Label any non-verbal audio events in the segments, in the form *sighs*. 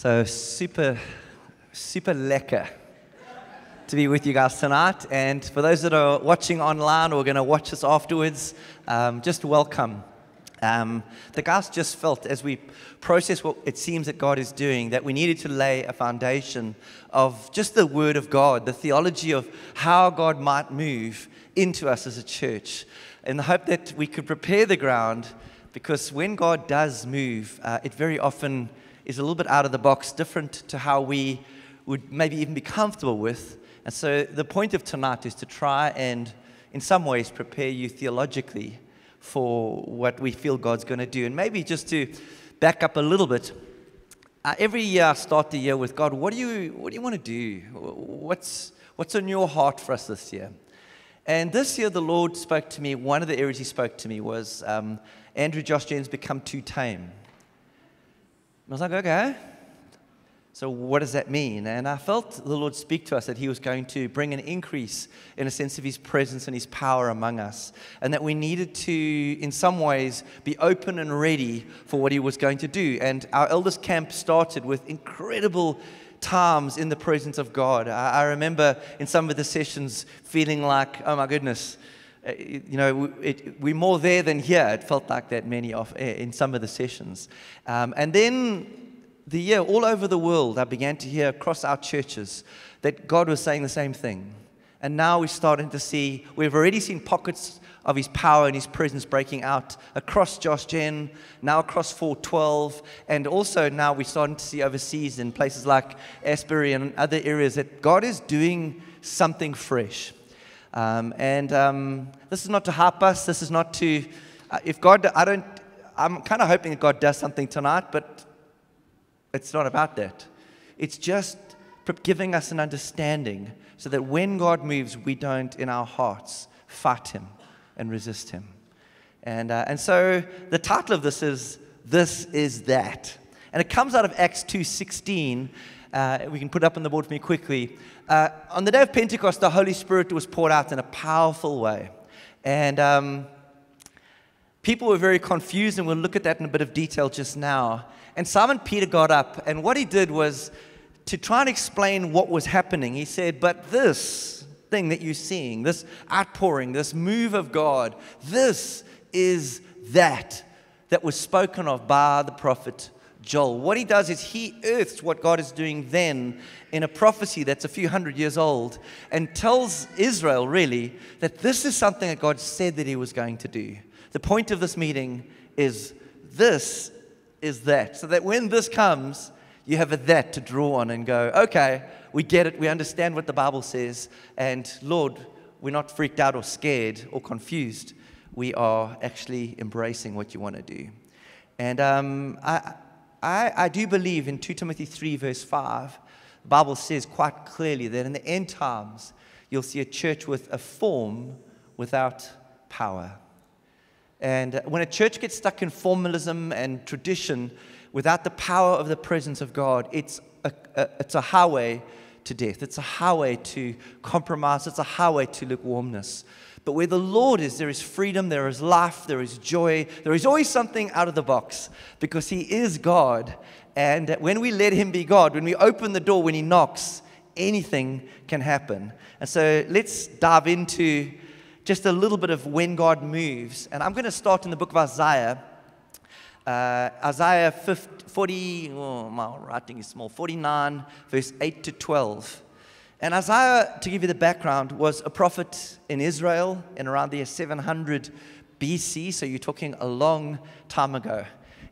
So super, super lekker to be with you guys tonight. And for those that are watching online or going to watch us afterwards, um, just welcome. Um, the guys just felt as we process what it seems that God is doing that we needed to lay a foundation of just the Word of God, the theology of how God might move into us as a church, in the hope that we could prepare the ground because when God does move, uh, it very often is a little bit out of the box, different to how we would maybe even be comfortable with. And so the point of tonight is to try and, in some ways, prepare you theologically for what we feel God's going to do. And maybe just to back up a little bit, uh, every year I start the year with God, what do you, what do you want to do? What's, what's on your heart for us this year? And this year, the Lord spoke to me. One of the areas He spoke to me was um, Andrew Josh Gen's become too tame. And I was like, okay. So, what does that mean? And I felt the Lord speak to us that He was going to bring an increase in a sense of His presence and His power among us. And that we needed to, in some ways, be open and ready for what He was going to do. And our elders camp started with incredible times in the presence of God. I, I remember in some of the sessions feeling like, oh my goodness, uh, you know, it, we're more there than here. It felt like that many of eh, in some of the sessions. Um, and then the year, all over the world, I began to hear across our churches that God was saying the same thing. And now we're starting to see, we've already seen pockets of his power and his presence breaking out across Josh Gen, now across Four12, and also now we're starting to see overseas in places like Asbury and other areas that God is doing something fresh. Um, and um, this is not to harp us, this is not to, uh, if God, I don't, I'm kind of hoping that God does something tonight, but it's not about that. It's just giving us an understanding so that when God moves, we don't in our hearts fight Him and resist him. And, uh, and so the title of this is This is That. And it comes out of Acts 2.16. Uh, we can put it up on the board for me quickly. Uh, on the day of Pentecost, the Holy Spirit was poured out in a powerful way. And um, people were very confused, and we'll look at that in a bit of detail just now. And Simon Peter got up, and what he did was to try and explain what was happening. He said, But this, thing that you're seeing, this outpouring, this move of God, this is that that was spoken of by the prophet Joel. What he does is he earths what God is doing then in a prophecy that's a few hundred years old and tells Israel really that this is something that God said that he was going to do. The point of this meeting is this is that. So that when this comes, you have a that to draw on and go, okay, we get it, we understand what the Bible says, and Lord, we're not freaked out or scared or confused. We are actually embracing what you want to do. And um, I, I, I do believe in 2 Timothy 3, verse 5, the Bible says quite clearly that in the end times, you'll see a church with a form without power. And uh, when a church gets stuck in formalism and tradition without the power of the presence of God, it's a, a, it's a highway to death. It's a highway to compromise. It's a highway to lukewarmness. But where the Lord is, there is freedom, there is life, there is joy. There is always something out of the box because He is God. And when we let Him be God, when we open the door, when He knocks, anything can happen. And so let's dive into just a little bit of when God moves. And I'm going to start in the book of Isaiah. Uh, Isaiah 50, 40, oh, my writing is small, 49, verse 8 to 12. And Isaiah, to give you the background, was a prophet in Israel in around the year 700 BC, so you're talking a long time ago.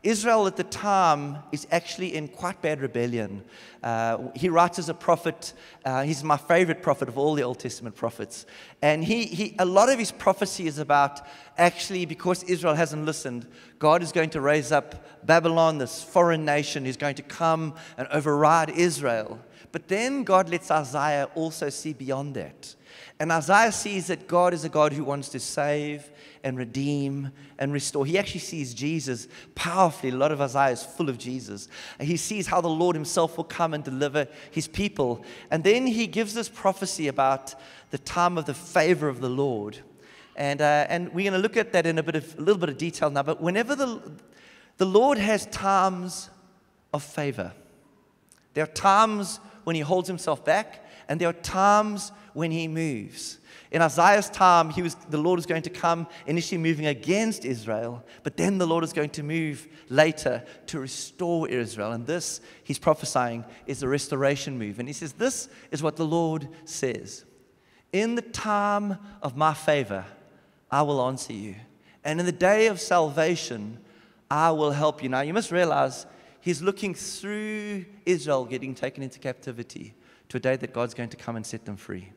Israel at the time is actually in quite bad rebellion. Uh, he writes as a prophet. Uh, he's my favorite prophet of all the Old Testament prophets. And he, he, a lot of his prophecy is about actually, because Israel hasn't listened, God is going to raise up Babylon, this foreign nation, who's going to come and override Israel. But then God lets Isaiah also see beyond that. And Isaiah sees that God is a God who wants to save and redeem and restore. He actually sees Jesus powerfully. A lot of Isaiah is full of Jesus. And he sees how the Lord himself will come and deliver his people. And then he gives this prophecy about the time of the favor of the Lord. And, uh, and we're going to look at that in a, bit of, a little bit of detail now. But whenever the, the Lord has times of favor, There are times when he holds himself back, and there are times when he moves. In Isaiah's time, he was, the Lord is going to come initially moving against Israel, but then the Lord is going to move later to restore Israel. And this, he's prophesying, is the restoration move. And he says, This is what the Lord says In the time of my favor, I will answer you. And in the day of salvation, I will help you. Now, you must realize he's looking through Israel getting taken into captivity to a day that God's going to come and set them free.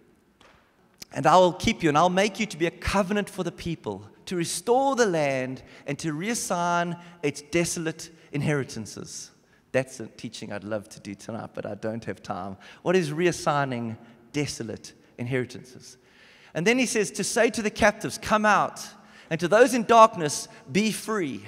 And I will keep you, and I'll make you to be a covenant for the people, to restore the land and to reassign its desolate inheritances. That's a teaching I'd love to do tonight, but I don't have time. What is reassigning desolate inheritances? And then he says, To say to the captives, Come out, and to those in darkness, be free.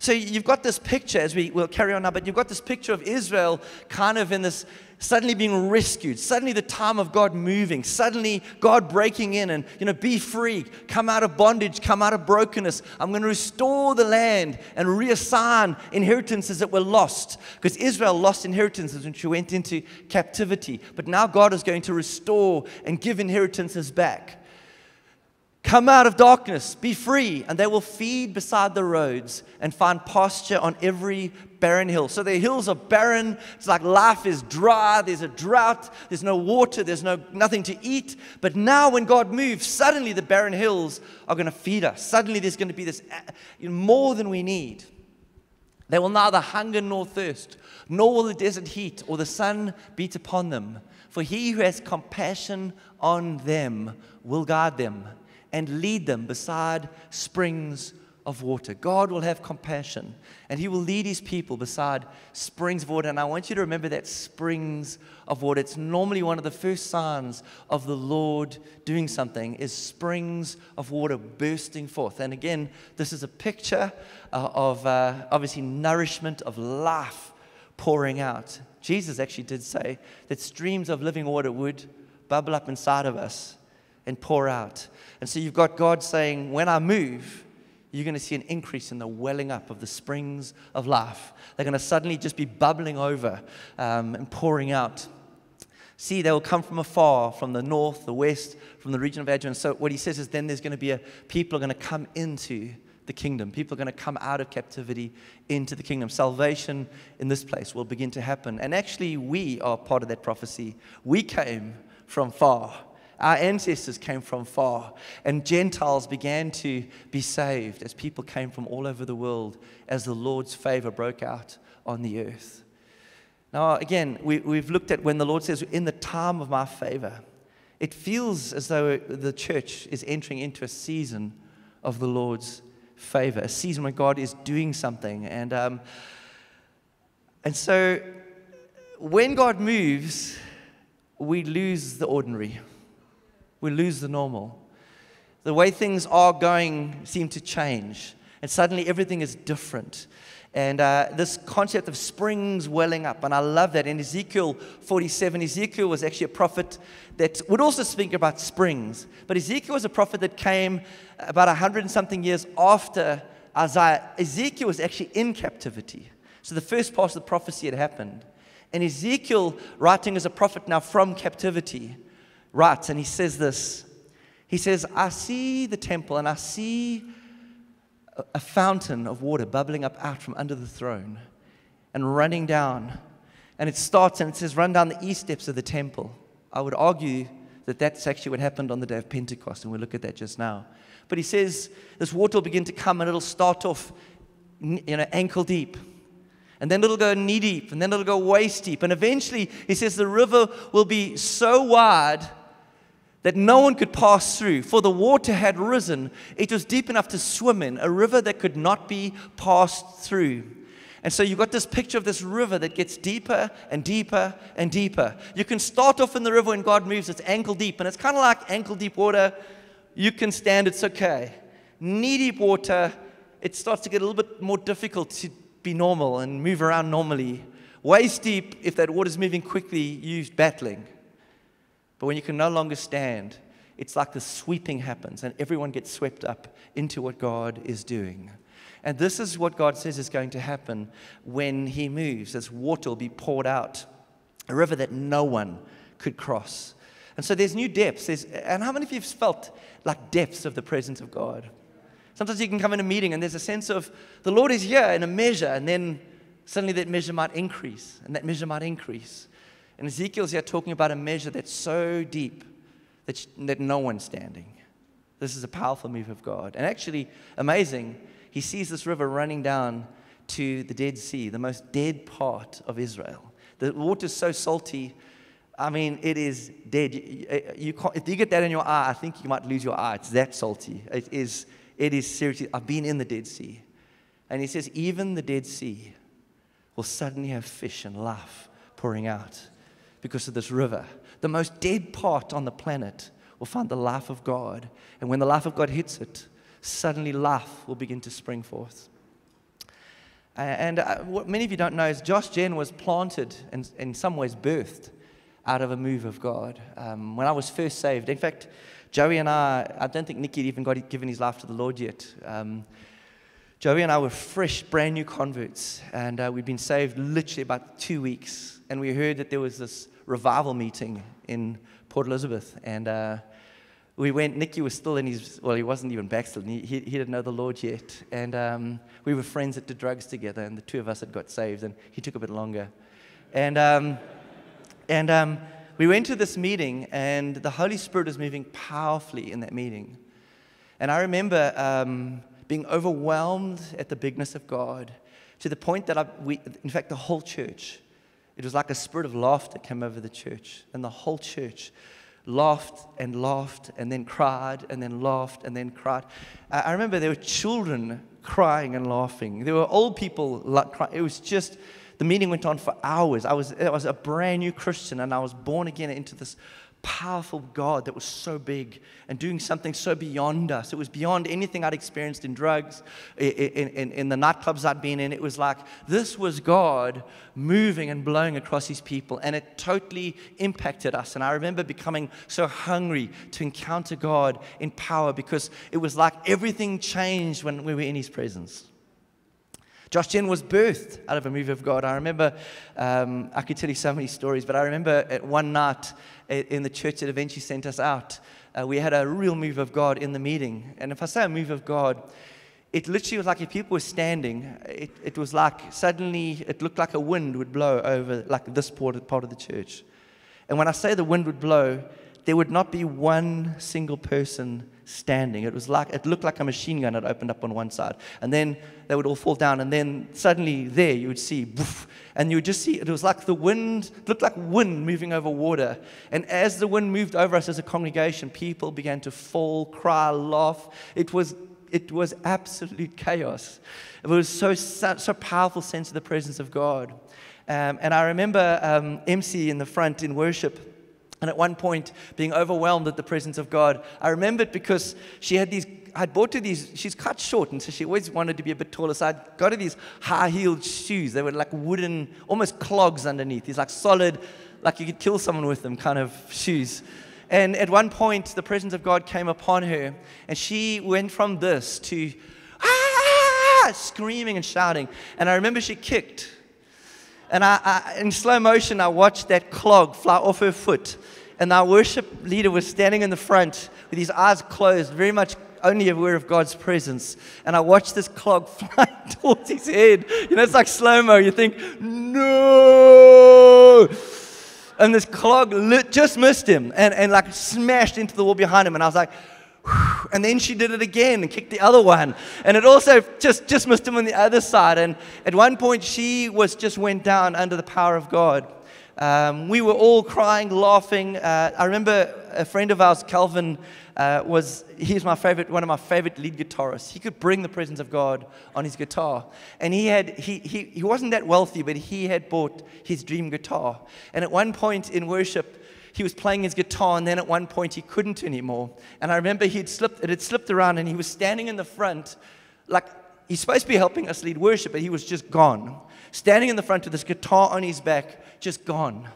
So you've got this picture, as we will carry on now, but you've got this picture of Israel kind of in this suddenly being rescued, suddenly the time of God moving, suddenly God breaking in and, you know, be free, come out of bondage, come out of brokenness. I'm going to restore the land and reassign inheritances that were lost. Because Israel lost inheritances when she went into captivity. But now God is going to restore and give inheritances back. Come out of darkness, be free, and they will feed beside the roads and find pasture on every barren hill. So the hills are barren. It's like life is dry. There's a drought. There's no water. There's no nothing to eat. But now, when God moves, suddenly the barren hills are going to feed us. Suddenly, there's going to be this uh, you know, more than we need. They will neither hunger nor thirst, nor will the desert heat or the sun beat upon them. For he who has compassion on them will guard them and lead them beside springs of water. God will have compassion and He will lead His people beside springs of water. And I want you to remember that springs of water. It's normally one of the first signs of the Lord doing something is springs of water bursting forth. And again, this is a picture uh, of uh, obviously nourishment of life pouring out. Jesus actually did say that streams of living water would bubble up inside of us and pour out. And so you've got God saying, When I move, you're going to see an increase in the welling up of the springs of life. They're going to suddenly just be bubbling over um, and pouring out. See, they will come from afar, from the north, the west, from the region of Adrian. So what he says is then there's going to be a people are going to come into the kingdom. People are going to come out of captivity into the kingdom. Salvation in this place will begin to happen. And actually, we are part of that prophecy. We came from far. Our ancestors came from far, and Gentiles began to be saved as people came from all over the world as the Lord's favor broke out on the earth. Now, again, we, we've looked at when the Lord says, In the time of my favor, it feels as though the church is entering into a season of the Lord's favor, a season where God is doing something. And, um, and so, when God moves, we lose the ordinary we lose the normal. The way things are going seem to change, and suddenly everything is different. And uh, this concept of springs welling up, and I love that. In Ezekiel 47, Ezekiel was actually a prophet that would also speak about springs. But Ezekiel was a prophet that came about 100 and something years after Isaiah. Ezekiel was actually in captivity. So the first part of the prophecy had happened. And Ezekiel, writing as a prophet now from captivity, writes, and he says this He says, I see the temple and I see a fountain of water bubbling up out from under the throne and running down. And it starts and it says, run down the east steps of the temple. I would argue that that's actually what happened on the day of Pentecost, and we'll look at that just now. But he says this water will begin to come and it'll start off you know, ankle deep. And then it'll go knee deep, and then it'll go waist deep. And eventually, he says the river will be so wide that no one could pass through, for the water had risen. It was deep enough to swim in, a river that could not be passed through. And so you've got this picture of this river that gets deeper and deeper and deeper. You can start off in the river when God moves, it's ankle deep, and it's kind of like ankle deep water. You can stand, it's okay. Knee deep water, it starts to get a little bit more difficult to be normal and move around normally. Waist deep, if that water's moving quickly, you're battling. But when you can no longer stand, it's like the sweeping happens and everyone gets swept up into what God is doing. And this is what God says is going to happen when He moves, as water will be poured out. a river that no one could cross. And so there's new depths. There's, and how many of you have felt like depths of the presence of God? Sometimes you can come in a meeting and there's a sense of the Lord is here in a measure, and then suddenly that measure might increase, and that measure might increase. And Ezekiel's here talking about a measure that's so deep that, that no one's standing. This is a powerful move of God. And actually, amazing, he sees this river running down to the Dead Sea, the most dead part of Israel. The water's so salty. I mean, it is dead. You, you if you get that in your eye, I think you might lose your eye. It's that salty. It is, it is seriously. I've been in the Dead Sea. And he says, even the Dead Sea will suddenly have fish and life pouring out because of this river. The most dead part on the planet will find the life of God. And when the life of God hits it, suddenly life will begin to spring forth. And uh, what many of you don't know is Josh Gen was planted and in some ways birthed out of a move of God. Um, when I was first saved, in fact, Joey and I, I don't think Nicky had even got given his life to the Lord yet. Um, Joey and I were fresh, brand new converts, and uh, we'd been saved literally about two weeks. And we heard that there was this revival meeting in Port Elizabeth, and uh, we went. Nicky was still in his, well, he wasn't even backslidden. He, he, he didn't know the Lord yet. And um, we were friends that did drugs together, and the two of us had got saved, and he took a bit longer. And, um, and um, we went to this meeting, and the Holy Spirit was moving powerfully in that meeting. And I remember um, being overwhelmed at the bigness of God to the point that I, we, in fact, the whole church, it was like a spirit of laughter came over the church. And the whole church laughed and laughed and then cried and then laughed and then cried. I remember there were children crying and laughing. There were old people crying. It was just, the meeting went on for hours. I was, I was a brand new Christian and I was born again into this powerful God that was so big and doing something so beyond us. It was beyond anything I'd experienced in drugs, in, in, in, the nightclubs I'd been in. It was like this was God moving and blowing across his people, and it totally impacted us. And I remember becoming so hungry to encounter God in power because it was like everything changed when we were in his presence. Josh Gen was birthed out of a move of God. I remember, um, I could tell you so many stories, but I remember at one night in the church that eventually sent us out, uh, we had a real move of God in the meeting. And if I say a move of God, it literally was like if people were standing, it, it was like suddenly it looked like a wind would blow over like this part, part of the church. And when I say the wind would blow, there would not be one single person standing. It was like it looked like a machine gun had opened up on one side, and then they would all fall down, and then suddenly there you would see, and you would just see it was like the wind, looked like wind moving over water. And as the wind moved over us as a congregation, people began to fall, cry, laugh. It was it was absolute chaos. It was so so powerful sense of the presence of God. Um, and I remember um, MC in the front in worship and at one point, being overwhelmed at the presence of God, I remembered because she had these, I'd bought her these, she's cut short, and so she always wanted to be a bit taller. So I'd got her these high heeled shoes. They were like wooden, almost clogs underneath, these like solid, like you could kill someone with them kind of shoes. And at one point, the presence of God came upon her, and she went from this to ah, screaming and shouting. And I remember she kicked and I, I, in slow motion, I watched that clog fly off her foot. And our worship leader was standing in the front with his eyes closed, very much only aware of God's presence. And I watched this clog *laughs* fly towards his head. You know, it's like slow mo. You think, no. And this clog lit, just missed him and, and like smashed into the wall behind him. And I was like, *sighs* and then she did it again and kicked the other one. And it also just, just missed him on the other side. And at one point, she was just went down under the power of God. Um, we were all crying, laughing. Uh, I remember a friend of ours, Calvin, uh, was he's my favorite, one of my favorite lead guitarists. He could bring the presence of God on his guitar, and he had he he, he wasn't that wealthy, but he had bought his dream guitar. And at one point in worship, he was playing his guitar, and then at one point he couldn't anymore. And I remember he'd slipped, it had slipped around, and he was standing in the front, like he's supposed to be helping us lead worship, but he was just gone. Standing in the front with this guitar on his back, just gone.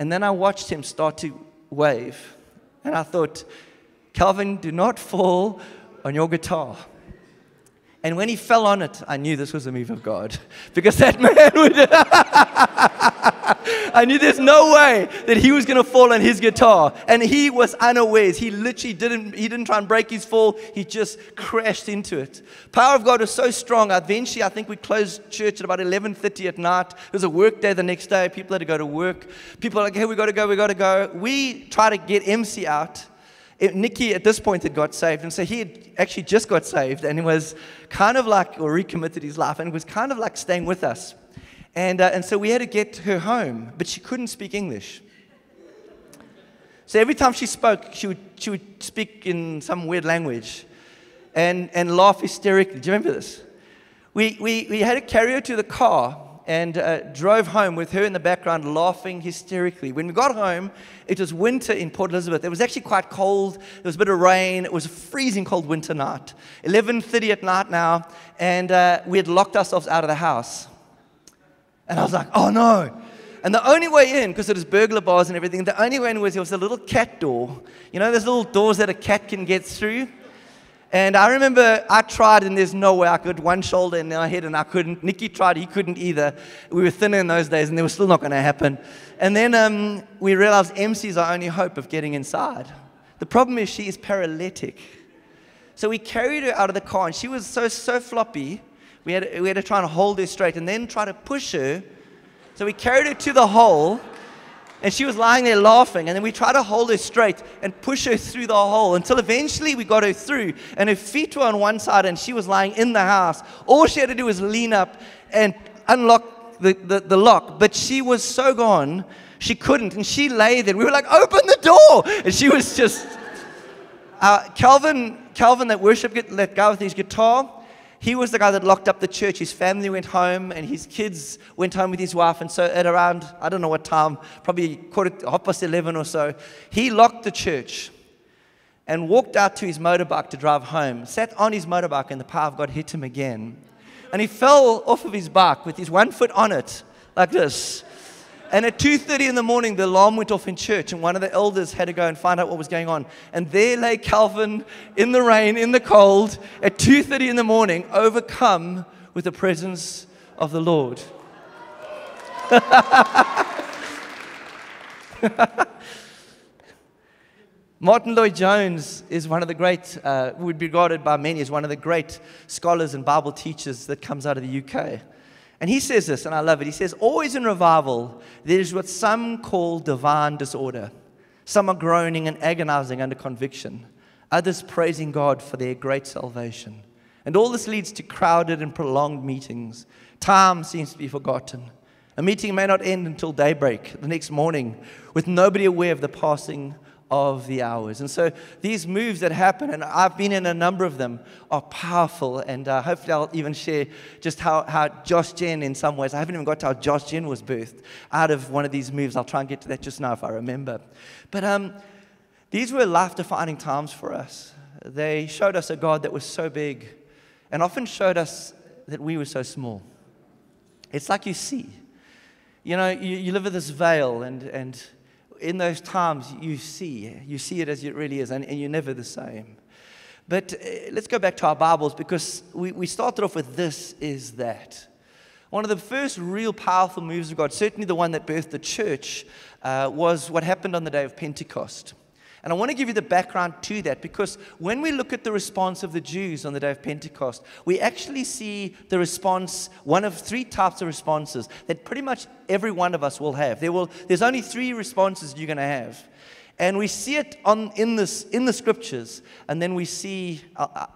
And then I watched him start to wave, and I thought, Calvin, do not fall on your guitar. And when he fell on it, I knew this was a move of God *laughs* because that man would. *laughs* I knew there's no way that he was going to fall on his guitar. And he was unawares. He literally didn't, he didn't try and break his fall. He just crashed into it. Power of God was so strong. Eventually, I think we closed church at about 11.30 at night. It was a work day the next day. People had to go to work. People were like, hey, we got to go, we got to go. We try to get MC out. It, Nicky at this point had got saved, and so he had actually just got saved and he was kind of like, or recommitted his life, and was kind of like staying with us. And, uh, and so we had to get her home, but she couldn't speak English. So every time she spoke, she would, she would speak in some weird language and, and laugh hysterically. Do you remember this? We, we, we had to carry her to the car and uh, drove home with her in the background laughing hysterically. When we got home, it was winter in Port Elizabeth. It was actually quite cold. There was a bit of rain. It was a freezing cold winter night. 11.30 at night now, and uh, we had locked ourselves out of the house. And I was like, oh no. And the only way in, because it was burglar bars and everything, the only way in was there was a little cat door. You know, those little doors that a cat can get through? And I remember I tried, and there's no way I could. One shoulder in my head, and I couldn't. Nikki tried, he couldn't either. We were thinner in those days, and they were still not going to happen. And then um, we realized MC is our only hope of getting inside. The problem is she is paralytic. So we carried her out of the car, and she was so, so floppy we had, we had to try and hold her straight and then try to push her. So we carried her to the hole, and she was lying there laughing. And then we tried to hold her straight and push her through the hole until eventually we got her through. And her feet were on one side, and she was lying in the house. All she had to do was lean up and unlock the, the, the lock. But she was so gone, she couldn't. And she lay there. We were like, open the door. And she was just. Uh, Calvin, Calvin, that worship, that guy with his guitar, he was the guy that locked up the church. His family went home and his kids went home with his wife. And so at around, I don't know what time, probably quarter, half past 11 or so, he locked the church and walked out to his motorbike to drive home, sat on his motorbike and the power of God hit him again. And he fell off of his bike with his one foot on it, like this. And at 2:30 in the morning, the alarm went off in church, and one of the elders had to go and find out what was going on. And there lay Calvin in the rain, in the cold, at 2:30 in the morning, overcome with the presence of the Lord. *laughs* Martyn Lloyd-Jones is one of the great, uh, would be regarded by many as one of the great scholars and Bible teachers that comes out of the UK. And he says this, and I love it. He says, Always in revival, there is what some call divine disorder. Some are groaning and agonizing under conviction, others praising God for their great salvation. And all this leads to crowded and prolonged meetings. Time seems to be forgotten. A meeting may not end until daybreak the next morning, with nobody aware of the passing of the hours. And so these moves that happen, and I've been in a number of them, are powerful. And uh, hopefully, I'll even share just how, how Josh Gen, in some ways, I haven't even got to how Josh Gen was birthed out of one of these moves. I'll try and get to that just now if I remember. But um, these were life defining times for us. They showed us a God that was so big and often showed us that we were so small. It's like you see. You know, you, you live with this veil, and, and in those times, you see, you see it as it really is, and, and you're never the same. But uh, let's go back to our Bibles because we, we started off with this is that. One of the first real powerful moves of God, certainly the one that birthed the church, uh, was what happened on the day of Pentecost. And I want to give you the background to that because when we look at the response of the Jews on the day of Pentecost, we actually see the response, one of three types of responses that pretty much every one of us will have. There will, there's only three responses you're going to have. And we see it on, in, this, in the scriptures, and then we see uh, uh,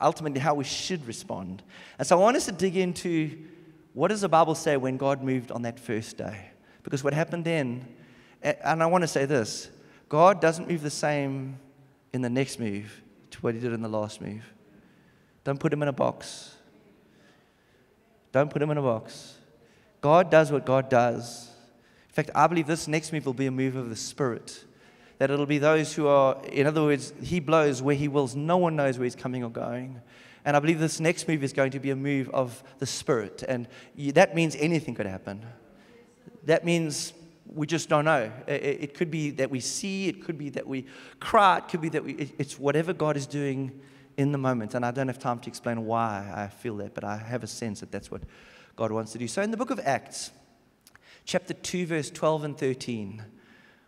ultimately how we should respond. And so I want us to dig into what does the Bible say when God moved on that first day? Because what happened then, and I want to say this God doesn't move the same in the next move to what he did in the last move. Don't put him in a box. Don't put him in a box. God does what God does. In fact, I believe this next move will be a move of the Spirit. That it'll be those who are, in other words, He blows where He wills. No one knows where He's coming or going. And I believe this next move is going to be a move of the Spirit. And that means anything could happen. That means we just don't know. It, it, could be that we see, it could be that we cry, it could be that we, it, it's whatever God is doing in the moment. And I don't have time to explain why I feel that, but I have a sense that that's what God wants to do. So in the book of Acts, chapter 2, verse 12 and 13,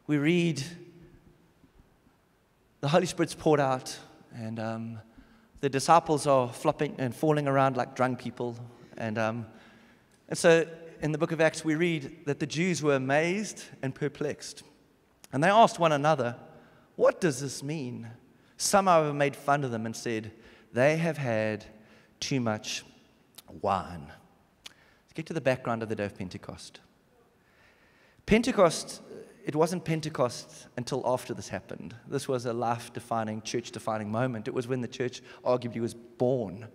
we read the Holy Spirit's poured out, and um, the disciples are flopping and falling around like drunk people. And, um, and so in the book of Acts, we read that the Jews were amazed and perplexed. And they asked one another, What does this mean? Some, however, made fun of them and said, They have had too much wine. Let's get to the background of the day of Pentecost. Pentecost, it wasn't Pentecost until after this happened. This was a life defining, church defining moment. It was when the church arguably was born.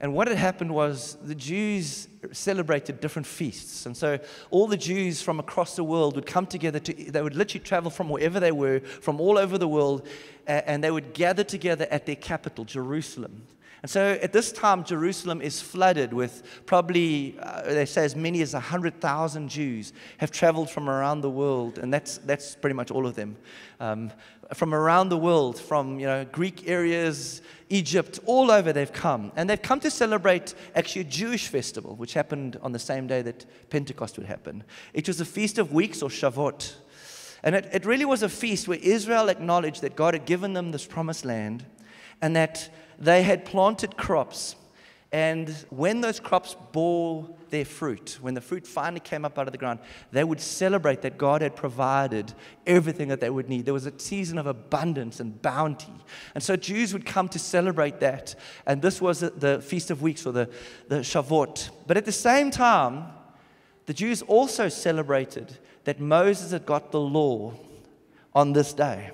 And what had happened was the Jews celebrated different feasts. And so all the Jews from across the world would come together. To, they would literally travel from wherever they were, from all over the world, and they would gather together at their capital, Jerusalem. And so at this time, Jerusalem is flooded with probably, uh, they say, as many as 100,000 Jews have traveled from around the world, and that's, that's pretty much all of them. Um, from around the world, from you know, Greek areas, Egypt, all over they've come. And they've come to celebrate actually a Jewish festival, which happened on the same day that Pentecost would happen. It was a feast of weeks or Shavuot. And it, it really was a feast where Israel acknowledged that God had given them this promised land and that they had planted crops. And when those crops bore their fruit, when the fruit finally came up out of the ground, they would celebrate that God had provided everything that they would need. There was a season of abundance and bounty. And so Jews would come to celebrate that. And this was the Feast of Weeks or the, the Shavuot. But at the same time, the Jews also celebrated that Moses had got the law on this day.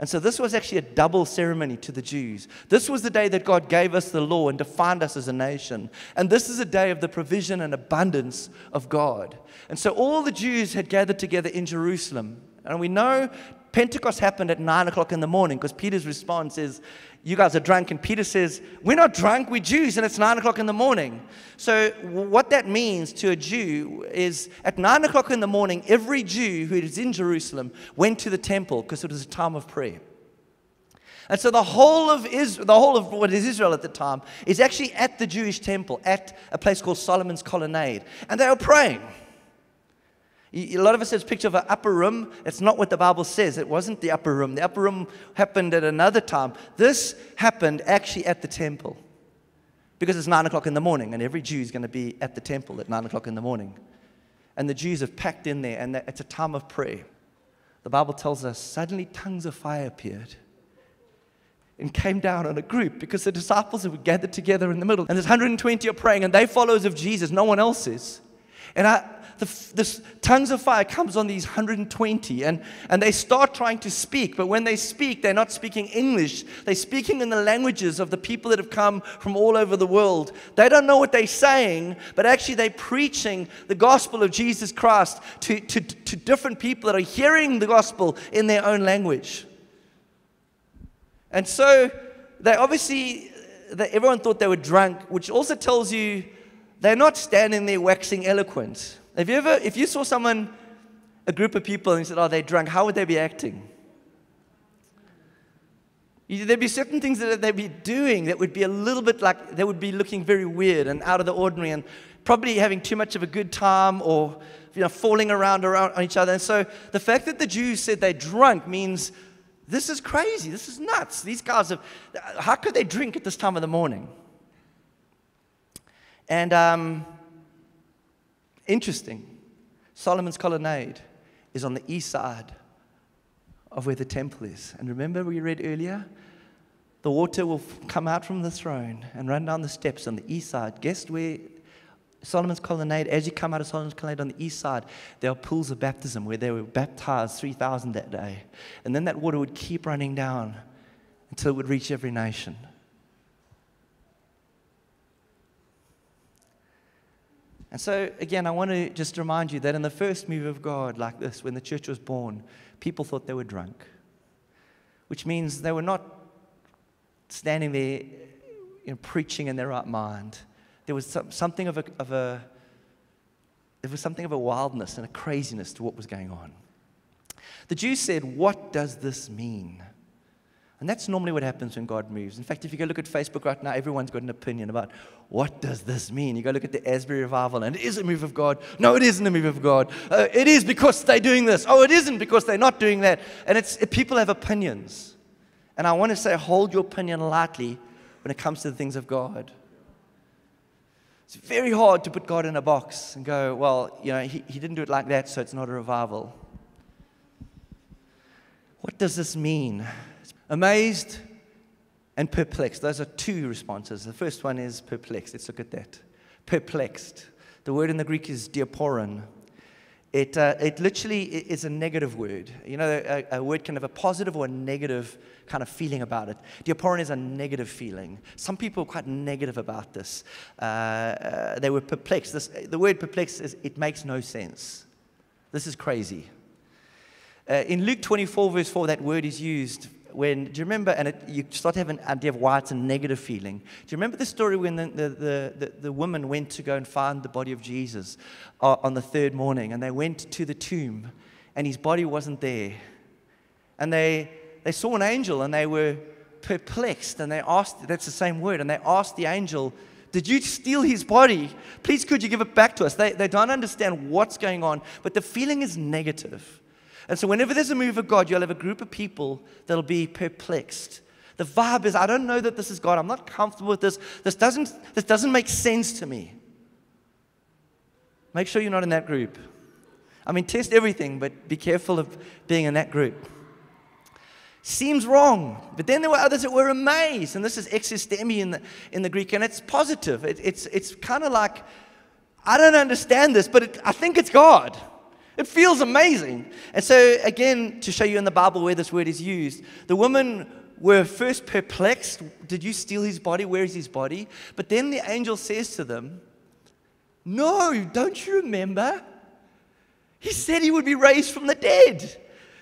And so this was actually a double ceremony to the Jews. This was the day that God gave us the law and defined us as a nation. And this is a day of the provision and abundance of God. And so all the Jews had gathered together in Jerusalem. And we know Pentecost happened at nine o'clock in the morning because Peter's response is, You guys are drunk. And Peter says, We're not drunk, we're Jews, and it's nine o'clock in the morning. So, what that means to a Jew is at nine o'clock in the morning, every Jew who is in Jerusalem went to the temple because it was a time of prayer. And so the whole of Israel, the whole of what is Israel at the time is actually at the Jewish temple at a place called Solomon's Colonnade. And they were praying. A lot of us have picture of an upper room. It's not what the Bible says. It wasn't the upper room. The upper room happened at another time. This happened actually at the temple because it's nine o'clock in the morning, and every Jew is going to be at the temple at nine o'clock in the morning. And the Jews have packed in there, and it's a time of prayer. The Bible tells us suddenly tongues of fire appeared and came down on a group because the disciples have gathered together in the middle. And there's 120 are praying, and they followers of Jesus. No one else is. And I, the, this tongues of fire comes on these 120 and, and they start trying to speak. But when they speak, they're not speaking English. They're speaking in the languages of the people that have come from all over the world. They don't know what they're saying, but actually they're preaching the gospel of Jesus Christ to, to, to different people that are hearing the gospel in their own language. And so they obviously, they, everyone thought they were drunk, which also tells you they're not standing there waxing eloquent. Have you ever, if you saw someone, a group of people, and you said, oh, they're drunk, how would they be acting? There'd be certain things that they'd be doing that would be a little bit like, they would be looking very weird and out of the ordinary and probably having too much of a good time or you know, falling around, around on each other. And so the fact that the Jews said they're drunk means this is crazy. This is nuts. These guys have, how could they drink at this time of the morning? And um, Interesting. Solomon's colonnade is on the east side of where the temple is. And remember, we read earlier? The water will come out from the throne and run down the steps on the east side. Guess where Solomon's colonnade, as you come out of Solomon's colonnade on the east side, there are pools of baptism where they were baptized 3,000 that day. And then that water would keep running down until it would reach every nation. And so, again, I want to just remind you that in the first move of God, like this, when the church was born, people thought they were drunk, which means they were not standing there you know, preaching in their right mind. There was some, something of a, of a there was something of a wildness and a craziness to what was going on. The Jews said, What does this mean? And that's normally what happens when God moves. In fact, if you go look at Facebook right now, everyone's got an opinion about what does this mean. You go look at the Asbury revival, and it is a move of God. No, it isn't a move of God. Uh, it is because they're doing this. Oh, it isn't because they're not doing that. And it's it, people have opinions. And I want to say, hold your opinion lightly when it comes to the things of God. It's very hard to put God in a box and go, well, you know, he, he didn't do it like that, so it's not a revival. What does this mean? Amazed and perplexed. Those are two responses. The first one is perplexed. Let's look at that. Perplexed. The word in the Greek is diaporon. It, uh, it literally is a negative word. You know, a, a, word can have a positive or a negative kind of feeling about it. Diaporon is a negative feeling. Some people are quite negative about this. Uh, uh, they were perplexed. This, the word perplexed is it makes no sense. This is crazy. Uh, in Luke 24, verse 4, that word is used when, do you remember, and it, you start to have an idea of why it's a negative feeling. Do you remember the story when the, the, the, the, the woman went to go and find the body of Jesus uh, on the third morning, and they went to the tomb, and his body wasn't there. And they, they saw an angel, and they were perplexed, and they asked, that's the same word, and they asked the angel, did you steal his body? Please, could you give it back to us? They, they don't understand what's going on, but the feeling is negative. And so, whenever there's a move of God, you'll have a group of people that'll be perplexed. The vibe is, I don't know that this is God. I'm not comfortable with this. This doesn't, this doesn't make sense to me. Make sure you're not in that group. I mean, test everything, but be careful of being in that group. Seems wrong. But then there were others that were amazed. And this is existemi in the, in the Greek, and it's positive. It, it's it's kind of like, I don't understand this, but it, I think it's God. It feels amazing. And so, again, to show you in the Bible where this word is used, the women were first perplexed. Did you steal his body? Where is his body? But then the angel says to them, No, don't you remember? He said he would be raised from the dead.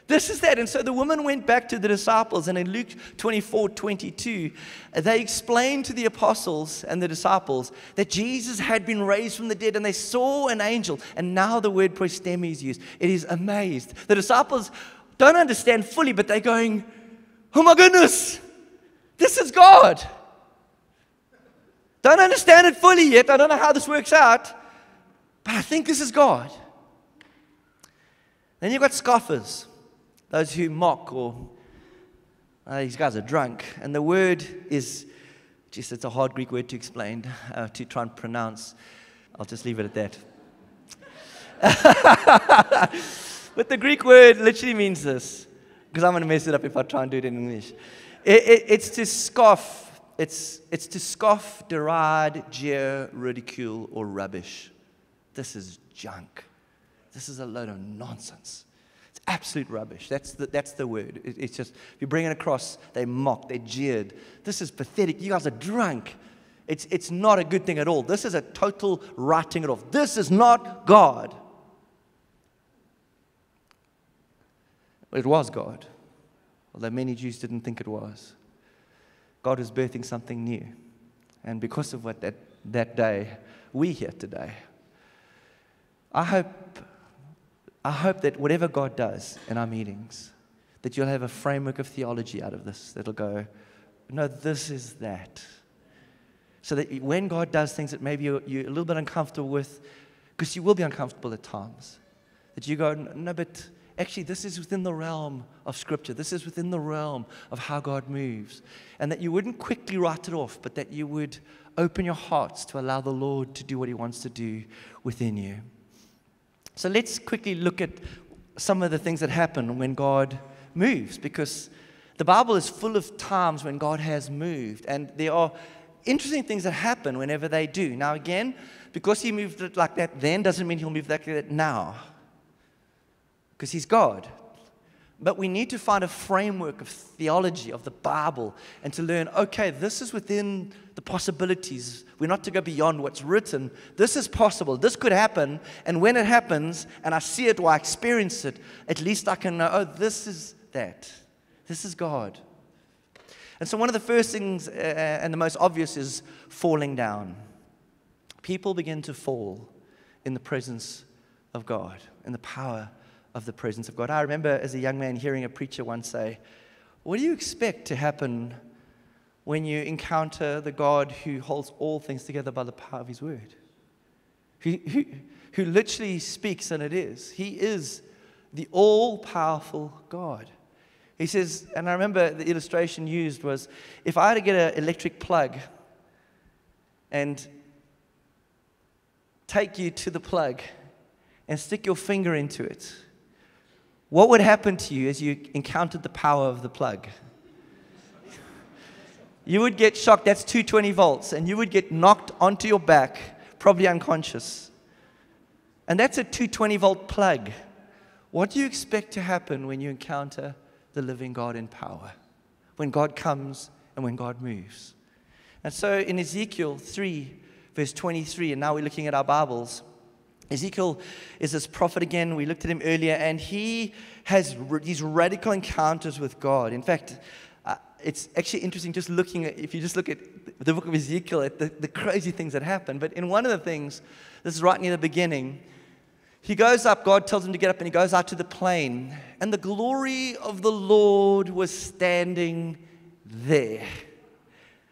This is that. And so the woman went back to the disciples, and in Luke 24 22, they explained to the apostles and the disciples that Jesus had been raised from the dead, and they saw an angel. And now the word existemi is used. It is amazed. The disciples don't understand fully, but they're going, Oh my goodness, this is God. Don't understand it fully yet. I don't know how this works out, but I think this is God. Then you've got scoffers those who mock or uh, these guys are drunk. And the word is just, it's a hard Greek word to explain, uh, to try and pronounce. I'll just leave it at that. *laughs* but the Greek word literally means this, because I'm going to mess it up if I try and do it in English. It, it, it's to scoff, it's, it's to scoff, deride, jeer, ridicule, or rubbish. This is junk. This is a load of nonsense absolute rubbish. That's the, that's the word. It, it's just, if you bring it across, they mock, they jeered. This is pathetic. You guys are drunk. It's, it's not a good thing at all. This is a total writing it off. This is not God. It was God, although many Jews didn't think it was. God was birthing something new. And because of what that, that day, we here today. I hope I hope that whatever God does in our meetings, that you'll have a framework of theology out of this that'll go, no, this is that. So that when God does things that maybe you're, you're a little bit uncomfortable with, because you will be uncomfortable at times, that you go, no, but actually, this is within the realm of Scripture. This is within the realm of how God moves. And that you wouldn't quickly write it off, but that you would open your hearts to allow the Lord to do what He wants to do within you. So let's quickly look at some of the things that happen when God moves, because the Bible is full of times when God has moved, and there are interesting things that happen whenever they do. Now, again, because He moved it like that then doesn't mean He'll move like that now, because He's God. But we need to find a framework of theology of the Bible and to learn okay, this is within the possibilities. We're not to go beyond what's written. This is possible. This could happen. And when it happens and I see it or I experience it, at least I can know, oh, this is that. This is God. And so, one of the first things uh, and the most obvious is falling down. People begin to fall in the presence of God, in the power of the presence of God. I remember as a young man hearing a preacher once say, what do you expect to happen when you encounter the God who holds all things together by the power of his word? Who, who, who literally speaks and it is. He is the all powerful God. He says, and I remember the illustration used was if I had to get an electric plug and take you to the plug and stick your finger into it, what would happen to you as you encountered the power of the plug? You would get shocked. That's 220 volts, and you would get knocked onto your back, probably unconscious. And that's a 220 volt plug. What do you expect to happen when you encounter the living God in power? When God comes and when God moves. And so in Ezekiel 3, verse 23, and now we're looking at our Bibles. Ezekiel is this prophet again. We looked at him earlier, and he has these radical encounters with God. In fact, uh, it's actually interesting just looking at, if you just look at the book of Ezekiel, at the, the crazy things that happen. But in one of the things, this is right near the beginning, he goes up, God tells him to get up, and he goes out to the plain. And the glory of the Lord was standing there.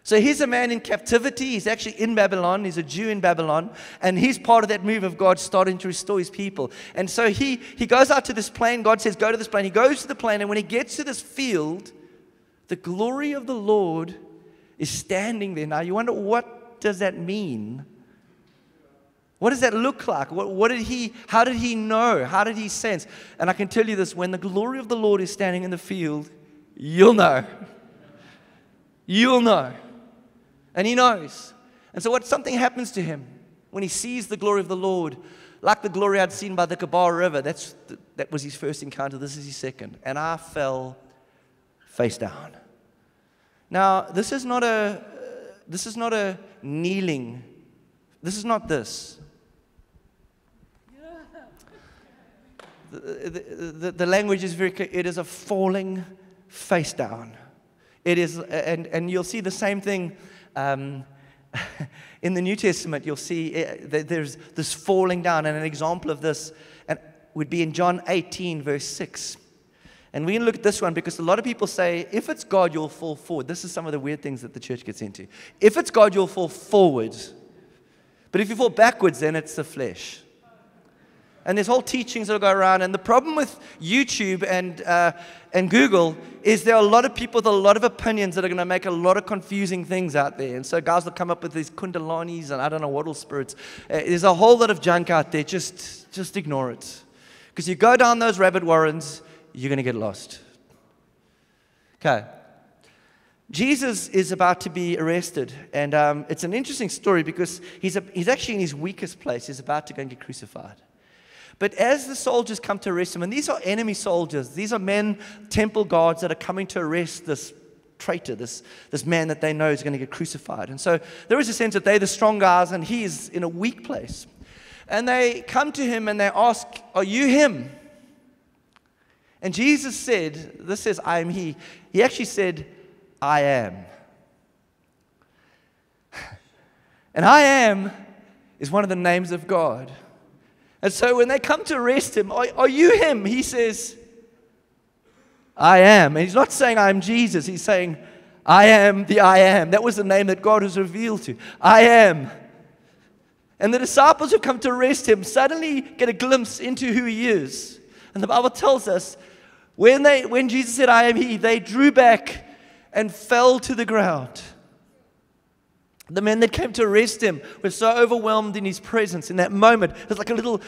So he's a man in captivity. He's actually in Babylon. He's a Jew in Babylon. And he's part of that move of God starting to restore his people. And so he, he goes out to this plain. God says, Go to this plain. He goes to the plain. And when he gets to this field, the glory of the Lord is standing there. Now you wonder, what does that mean? What does that look like? What, what, did he, how did he know? How did he sense? And I can tell you this when the glory of the Lord is standing in the field, you'll know. You'll know. And he knows. And so, what something happens to him when he sees the glory of the Lord, like the glory I'd seen by the Kebar River, that's, that was his first encounter. This is his second. And I fell face down. Now, this is not a, this is not a kneeling. This is not this. The, the, the, the language is very clear. It is a falling face down. It is, and, and you'll see the same thing um, *laughs* in the New Testament, you'll see eh, that there's this falling down, and an example of this would be in John 18, verse 6. And going to look at this one because a lot of people say, if it's God, you'll fall forward. This is some of the weird things that the church gets into. If it's God, you'll fall forward. But if you fall backwards, then it's the flesh and there's whole teachings that go around. And the problem with YouTube and, uh, and Google is there are a lot of people with a lot of opinions that are going to make a lot of confusing things out there. And so guys will come up with these kundalinis and I don't know what all spirits. Uh, there's a whole lot of junk out there. Just, just ignore it. Because you go down those rabbit warrens, you're going to get lost. Okay. Jesus is about to be arrested, and um, it's an interesting story because he's, a, he's actually in his weakest place. He's about to go and get crucified. But as the soldiers come to arrest him, and these are enemy soldiers, these are men, temple guards that are coming to arrest this traitor, this, this man that they know is going to get crucified. And so there is a sense that they're the strong guys and he is in a weak place. And they come to him and they ask, Are you him? And Jesus said, This says, I am he. He actually said, I am. *laughs* And I am is one of the names of God. And so when they come to arrest him, are, are you him? He says, I am. And he's not saying I'm Jesus. He's saying, I am the I am. That was the name that God has revealed to. I am. And the disciples who come to arrest him suddenly get a glimpse into who he is. And the Bible tells us when, they, when Jesus said, I am he, they drew back and fell to the ground. The men that came to arrest him were so overwhelmed in his presence in that moment. It was like a little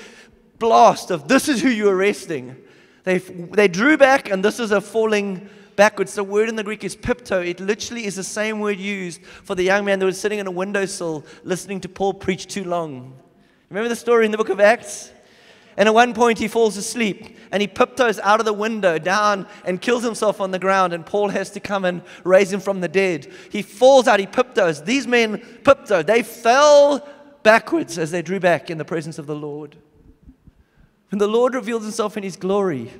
blast of, This is who you're arresting. They, they drew back, and this is a falling backwards. The word in the Greek is pipto. It literally is the same word used for the young man that was sitting in a windowsill listening to Paul preach too long. Remember the story in the book of Acts? And at one point, he falls asleep and he piptoes out of the window down and kills himself on the ground. And Paul has to come and raise him from the dead. He falls out, he piptoes. These men pipto. They fell backwards as they drew back in the presence of the Lord. When the Lord reveals himself in his glory,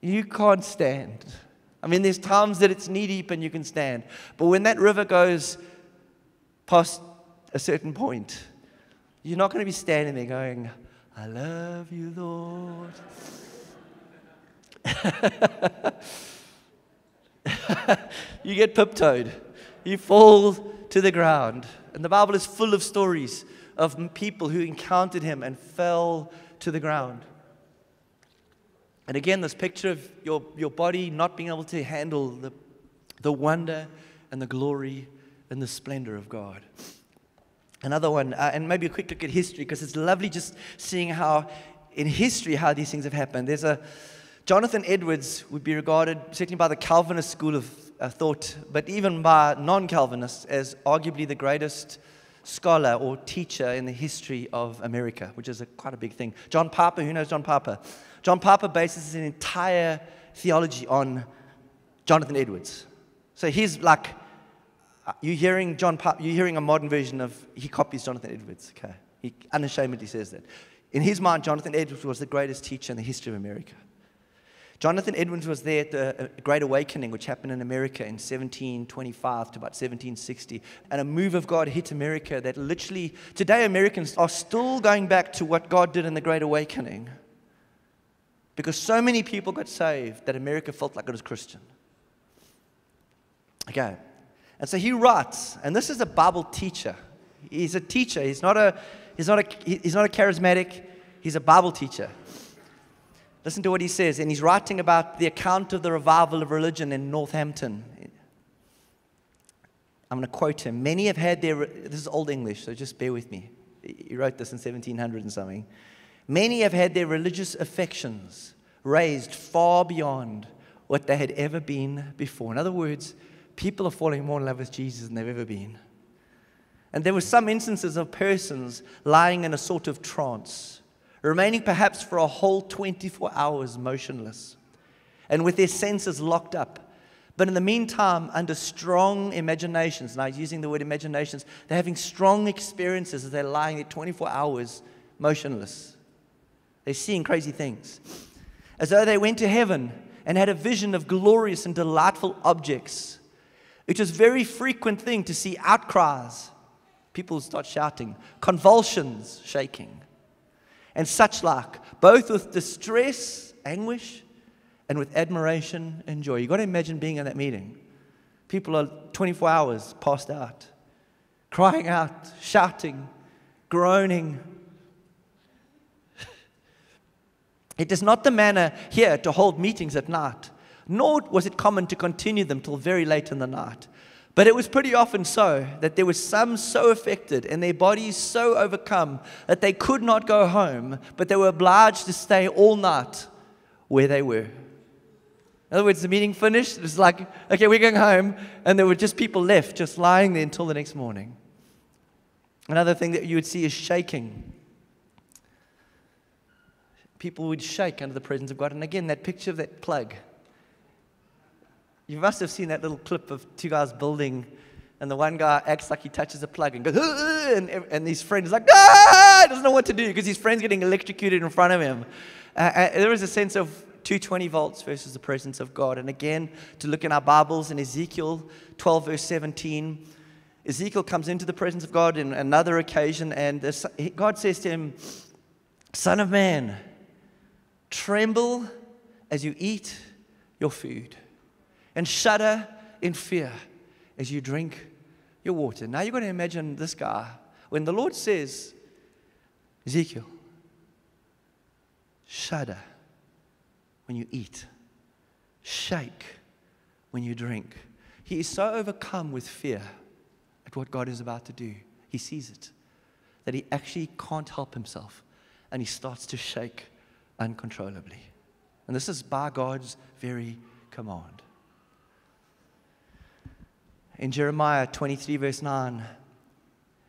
you can't stand. I mean, there's times that it's knee deep and you can stand. But when that river goes past a certain point, you're not going to be standing there going, I love you, Lord. *laughs* you get pip-toed. You fall to the ground. And the Bible is full of stories of people who encountered him and fell to the ground. And again, this picture of your, your body not being able to handle the, the wonder and the glory and the splendor of God. Another one, uh, and maybe a quick look at history, because it's lovely just seeing how, in history, how these things have happened. There's a Jonathan Edwards would be regarded, certainly by the Calvinist school of uh, thought, but even by non Calvinists, as arguably the greatest scholar or teacher in the history of America, which is a, quite a big thing. John Piper, who knows John Piper? John Piper bases his entire theology on Jonathan Edwards. So he's like, you're hearing John Piper, you're hearing a modern version of, he copies Jonathan Edwards, okay? He unashamedly says that. In his mind, Jonathan Edwards was the greatest teacher in the history of America. Jonathan Edwards was there at the uh, Great Awakening, which happened in America in 1725 to about 1760. And a move of God hit America that literally, today Americans are still going back to what God did in the Great Awakening. Because so many people got saved that America felt like it was Christian. Okay. And so he writes, and this is a Bible teacher. He's a teacher. He's not a, he's not a, he's not a charismatic, he's a Bible teacher. Listen to what he says, and he's writing about the account of the revival of religion in Northampton. I'm going to quote him. Many have had their, this is Old English, so just bear with me. He wrote this in 1700 and something. Many have had their religious affections raised far beyond what they had ever been before. In other words, people are falling more in love with Jesus than they've ever been. And there were some instances of persons lying in a sort of trance remaining perhaps for a whole 24 hours motionless and with their senses locked up. But in the meantime, under strong imaginations, now using the word imaginations, they're having strong experiences as they're lying there 24 hours motionless. They're seeing crazy things. As though they went to heaven and had a vision of glorious and delightful objects. It a very frequent thing to see outcries, people start shouting, convulsions, shaking and such like, both with distress, anguish, and with admiration and joy. You've got to imagine being in that meeting. People are 24 hours passed out, crying out, shouting, groaning. It is not the manner here to hold meetings at night, nor was it common to continue them till very late in the night. But it was pretty often so that there were some so affected and their bodies so overcome that they could not go home, but they were obliged to stay all night where they were. In other words, the meeting finished. It was like, okay, we're going home. And there were just people left, just lying there until the next morning. Another thing that you would see is shaking. People would shake under the presence of God. And again, that picture of that plug you must have seen that little clip of two guys building, and the one guy acts like he touches a plug and goes, and, and his friend is like, ah, doesn't know what to do because his friend's getting electrocuted in front of him. Uh, uh there is a sense of 220 volts versus the presence of God. And again, to look in our Bibles in Ezekiel 12, verse 17, Ezekiel comes into the presence of God in another occasion, and God says to him, Son of man, tremble as you eat your food and shudder in fear as you drink your water. Now you're going to imagine this guy. When the Lord says, Ezekiel, shudder when you eat, shake when you drink. He is so overcome with fear at what God is about to do. He sees it, that he actually can't help himself, and he starts to shake uncontrollably. And this is by God's very command. In Jeremiah 23, verse 9,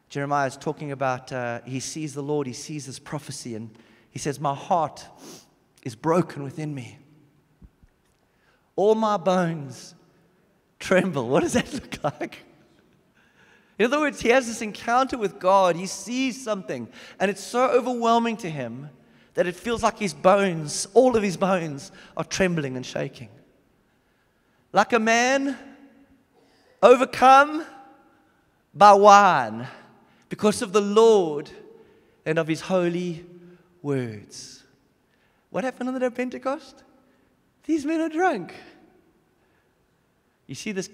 Jeremiah is talking about uh, he sees the Lord, he sees this prophecy, and he says, My heart is broken within me. All my bones tremble. What does that *laughs* look like? In other words, he has this encounter with God. He sees something, and it's so overwhelming to him that it feels like his bones, all of his bones, are trembling and shaking. Like a man overcome by wine because of the Lord and of his holy words. What happened on the day of Pentecost? These men are drunk. You see this,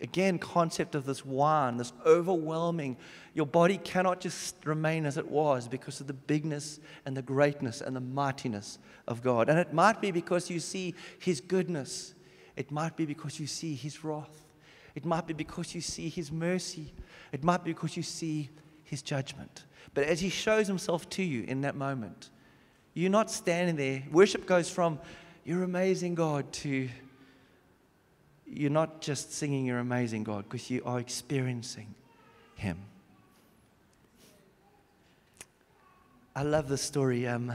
again, concept of this wine, this overwhelming. Your body cannot just remain as it was because of the bigness and the greatness and the mightiness of God. And it might be because you see His goodness, it might be because you see His wrath, it might be because you see His mercy, it might be because you see His judgment. But as He shows Himself to you in that moment, you're not standing there. Worship goes from, You're amazing, God, to you're not just singing You're amazing God because you are experiencing Him. I love this story. Um,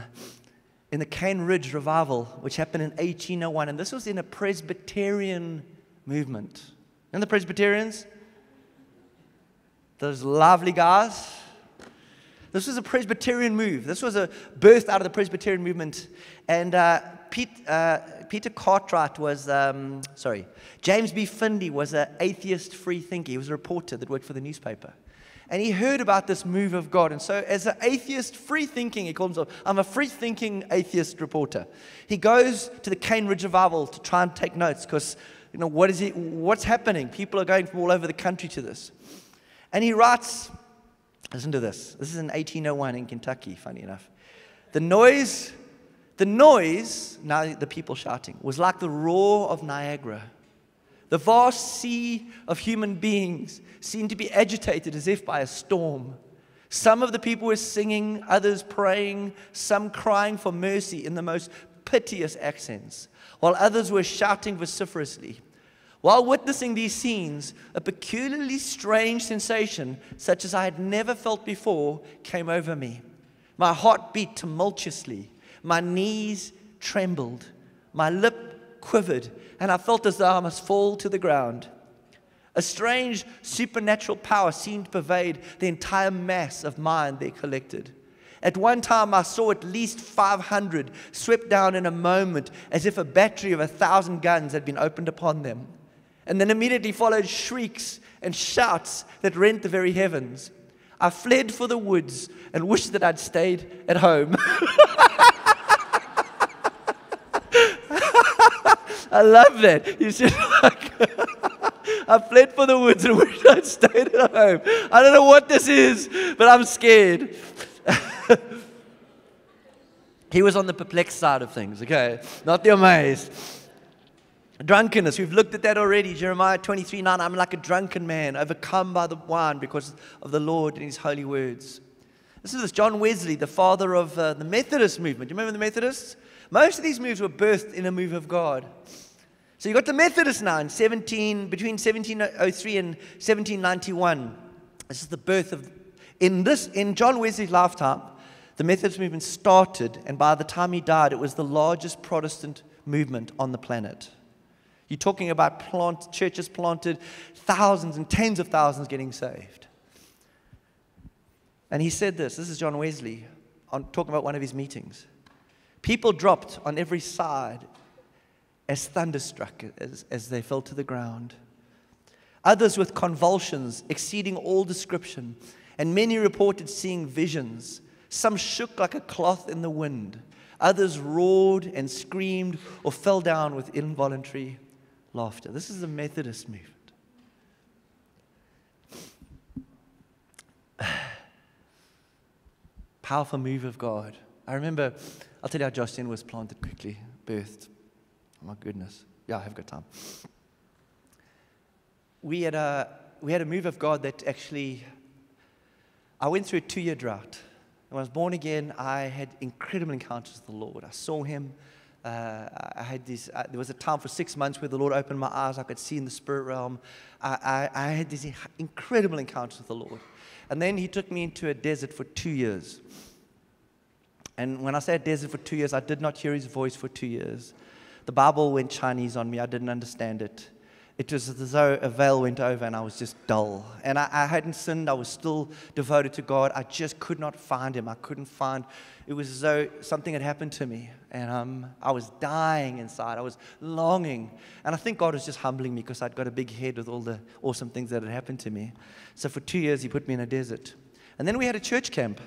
in the Cane Ridge revival, which happened in 1801, and this was in a Presbyterian movement. And the Presbyterians? Those lovely guys. This was a Presbyterian move. This was a birth out of the Presbyterian movement. And uh, Pete, uh, Peter Cartwright was, um, sorry, James B. Finley was an atheist free thinker. He was a reporter that worked for the newspaper. And he heard about this move of God. And so, as an atheist, free thinking, he calls himself, I'm a free thinking atheist reporter. He goes to the Cane Ridge Revival to try and take notes because, you know, what is it, what's happening? People are going from all over the country to this. And he writes, listen to this. This is in 1801 in Kentucky, funny enough. The noise, the noise, now the people shouting, was like the roar of Niagara. The vast sea of human beings seemed to be agitated as if by a storm. Some of the people were singing, others praying, some crying for mercy in the most piteous accents, while others were shouting vociferously. While witnessing these scenes, a peculiarly strange sensation, such as I had never felt before, came over me. My heart beat tumultuously, my knees trembled, my lip quivered, and I felt as though I must fall to the ground. A strange supernatural power seemed to pervade the entire mass of mind there collected. At one time, I saw at least 500 swept down in a moment as if a battery of a thousand guns had been opened upon them. And then immediately followed shrieks and shouts that rent the very heavens. I fled for the woods and wished that I'd stayed at home. *laughs* I love that. You said, like, *laughs* I fled for the woods and *laughs* wished I'd stayed at home. I don't know what this is, but I'm scared. *laughs* he was on the perplexed side of things, okay? Not the amazed. Drunkenness, we've looked at that already. Jeremiah 23 9, I'm like a drunken man, overcome by the wine because of the Lord and his holy words. This is John Wesley, the father of uh, the Methodist movement. Do you remember the Methodists? Most of these moves were birthed in a move of God. So you've got the Methodists now in 17, between 1703 and 1791. This is the birth of, in this, in John Wesley's lifetime, the Methodist movement started, and by the time he died, it was the largest Protestant movement on the planet. You're talking about plant, churches planted, thousands and tens of thousands getting saved. And he said this this is John Wesley on, talking about one of his meetings. People dropped on every side as thunderstruck as, as they fell to the ground. Others with convulsions exceeding all description, and many reported seeing visions. Some shook like a cloth in the wind. Others roared and screamed or fell down with involuntary laughter. This is the Methodist movement. *sighs* Powerful move of God. I remember I'll tell you how Josh Gen was planted quickly, birthed. Oh my goodness. Yeah, I have got time. We had a, we had a move of God that actually, I went through a two year drought. When I was born again, I had incredible encounters with the Lord. I saw Him. Uh, I had this, uh, there was a time for six months where the Lord opened my eyes. I could see in the spirit realm. I, I, I had these incredible encounters with the Lord. And then He took me into a desert for two years. And when I say a desert for two years, I did not hear his voice for two years. The Bible went Chinese on me. I didn't understand it. It was as though a veil went over and I was just dull. And I, I, hadn't sinned. I was still devoted to God. I just could not find Him. I couldn't find. It was as though something had happened to me. And um, I was dying inside. I was longing. And I think God was just humbling me because I'd got a big head with all the awesome things that had happened to me. So for two years, He put me in a desert. And then we had a church camp.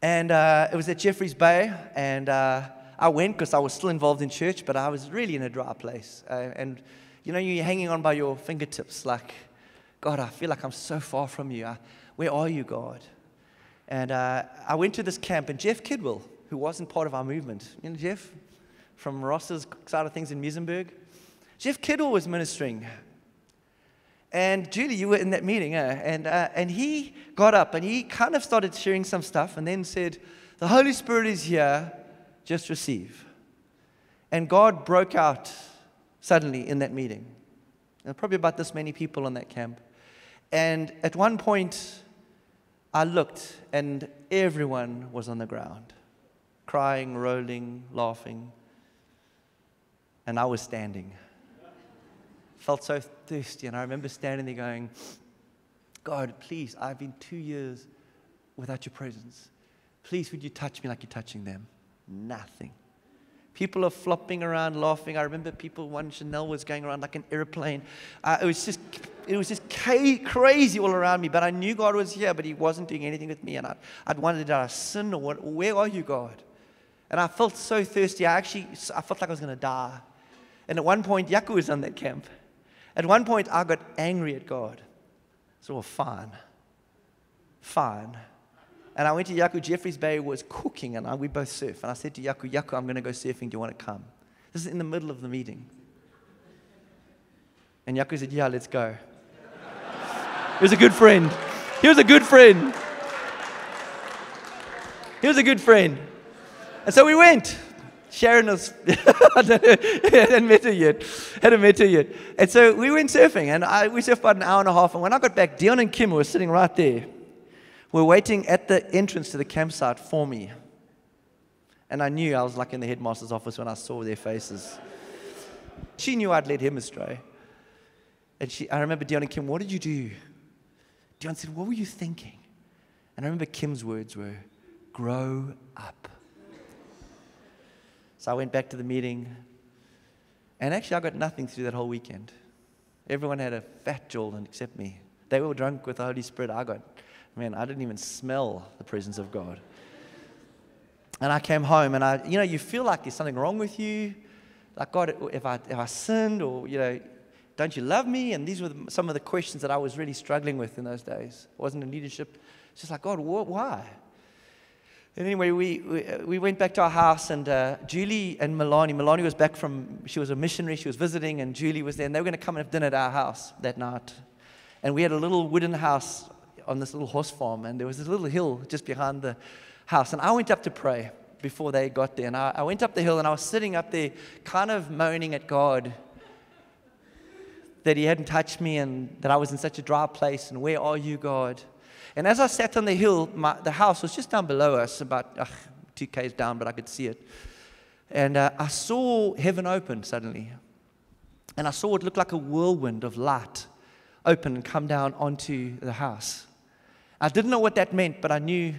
And uh, it was at Jeffreys Bay, and uh, I went because I was still involved in church, but I was really in a dry place. Uh, and You know, you're hanging on by your fingertips, like, God, I feel like I'm so far from you. I, where are you, God? And uh, I went to this camp, and Jeff Kidwell, who wasn't part of our movement, you know, Jeff from Ross's side of things in Muizenberg, Jeff Kidwell was ministering. And Julie, you were in that meeting, eh? and, uh, and he got up and he kind of started sharing some stuff and then said, The Holy Spirit is here, just receive. And God broke out suddenly in that meeting. Probably about this many people in that camp. And at one point, I looked, and everyone was on the ground, crying, rolling, laughing. And I was standing. Felt so thirsty, and I remember standing there going, God, please, I've been two years without your presence. Please, would you touch me like you're touching them? Nothing. People are flopping around, laughing. I remember people, one Chanel was going around like an airplane. Uh, it was just, it was just crazy all around me. But I knew God was here, but He wasn't doing anything with me. And I, I'd wondered, did I sin or what? Where are you, God? And I felt so thirsty. I actually, I felt like I was going to die. And at one point, Yaku was on that camp. At one point, I got angry at God. So, well, fine. Fine. And I went to Yaku. Jeffreys Bay was cooking, and I, we both surf. And I said to Yaku, Yaku, I'm going to go surfing. Do you want to come? This is in the middle of the meeting. And Yaku said, Yeah, let's go. he was a good friend. He was a good friend. He was a good friend. And so we went. Sharon was, *laughs* *laughs* hadn't met her yet. Hadn't met her yet. And so we went surfing, and I, we surfed about an hour and a half. And when I got back, Dion and Kim were sitting right there were waiting at the entrance to the campsite for me. And I knew I was like in the headmaster's office when I saw their faces. She knew I'd led him astray. And she, I remember Dion and Kim, what did you do? Dion said, What were you thinking? And I remember Kim's words were, Grow up. So I went back to the meeting. And actually, I got nothing through that whole weekend. Everyone had a fat jaw except me. They were drunk with the Holy Spirit. I got man, I didn't even smell the presence of God. And I came home and I, you know, you feel like there's something wrong with you. Like, God, if I, if I sinned or, you know, don't you love me? And these were some of the questions that I was really struggling with in those days. I wasn't in leadership. It's just like, God, wh- why? And anyway, we, we, we, went back to our house, and uh, Julie and Milani, Milani was back from, she was a missionary, she was visiting, and Julie was there, and they were going to come and have dinner at our house that night. And we had a little wooden house on this little horse farm, and there was this little hill just behind the house. And I went up to pray before they got there. And I, I went up the hill, and I was sitting up there, kind of moaning at God that He hadn't touched me and that I was in such a dry place. And where are you, God? And as I sat on the hill, my, the house was just down below us, about ugh, two k's down, but I could see it. And uh, I saw heaven open suddenly. And I saw what looked like a whirlwind of light open and come down onto the house. I didn't know what that meant, but I knew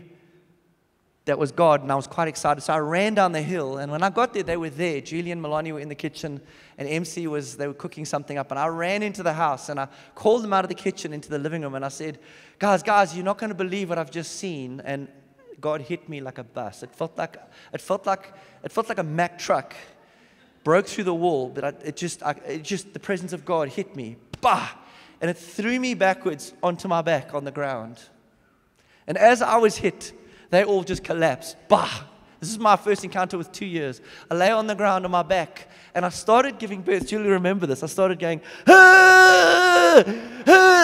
that was God, and I was quite excited. So I ran down the hill, and when I got there, they were there. Julie and Melanie were in the kitchen, and MC was, they were cooking something up. And I ran into the house, and I called them out of the kitchen into the living room, and I said, Guys, guys, you're not going to believe what I've just seen. And God hit me like a bus. It felt like, it felt like, it felt like a Mack truck broke through the wall, but I, it, just, I, it just, the presence of God hit me. Bah! And it threw me backwards onto my back on the ground. And as I was hit, they all just collapsed. Bah! This is my first encounter with two years. I lay on the ground on my back and I started giving birth. Julie, remember this. I started going, ah,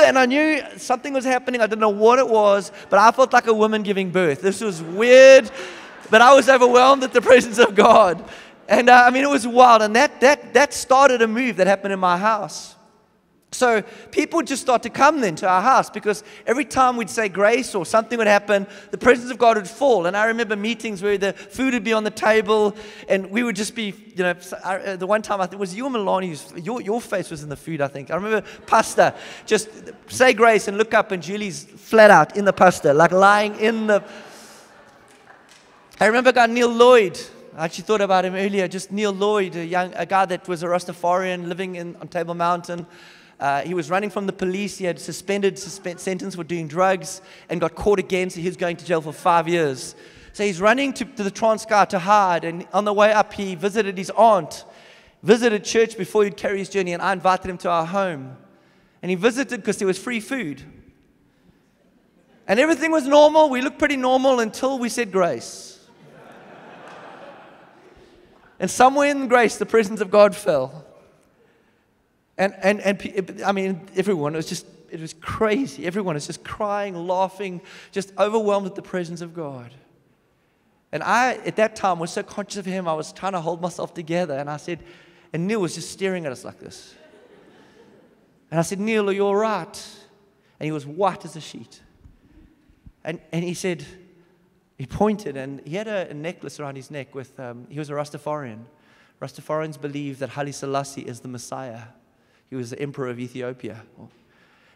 and I knew something was happening. I didn't know what it was, but I felt like a woman giving birth. This was weird, but I was overwhelmed at the *laughs* presence of God. And uh, I mean, it was wild. And that, that, that started a move that happened in my house. So people just start to come then to our house because every time we'd say grace or something would happen, the presence of God would fall. And I remember meetings where the food would be on the table and we would just be, you know, uh, the one time I think it was you and Milani, your, your face was in the food, I think. I remember pasta, just say grace and look up and Julie's flat out in the pasta, like lying in the. I remember guy, Neil Lloyd. I actually thought about him earlier, just Neil Lloyd, a, young, a guy that was a Rastafarian living in, on Table Mountain. Uh, he was running from the police. He had suspended suspend, sentence for doing drugs and got caught again, so he was going to jail for five years. So he's running to, to the Transkei to hide, and on the way up, he visited his aunt visited church before he'd carry his journey, and I invited him to our home. And he visited because there was free food. And everything was normal. We looked pretty normal until we said grace. and somewhere in grace, the presence of God fell. And, and, and I mean, everyone, was just, it was crazy. Everyone was just crying, laughing, just overwhelmed with the presence of God. And I, at that time, was so conscious of him, I was trying to hold myself together. And I said, and Neil was just staring at us like this. And I said, Neil, are you all right? And he was white as a sheet. And, and he said, he pointed, and he had a, a necklace around his neck with, um, he was a Rastafarian. Rastafarians believe that Haile Selassie is the Messiah. He was the emperor of Ethiopia.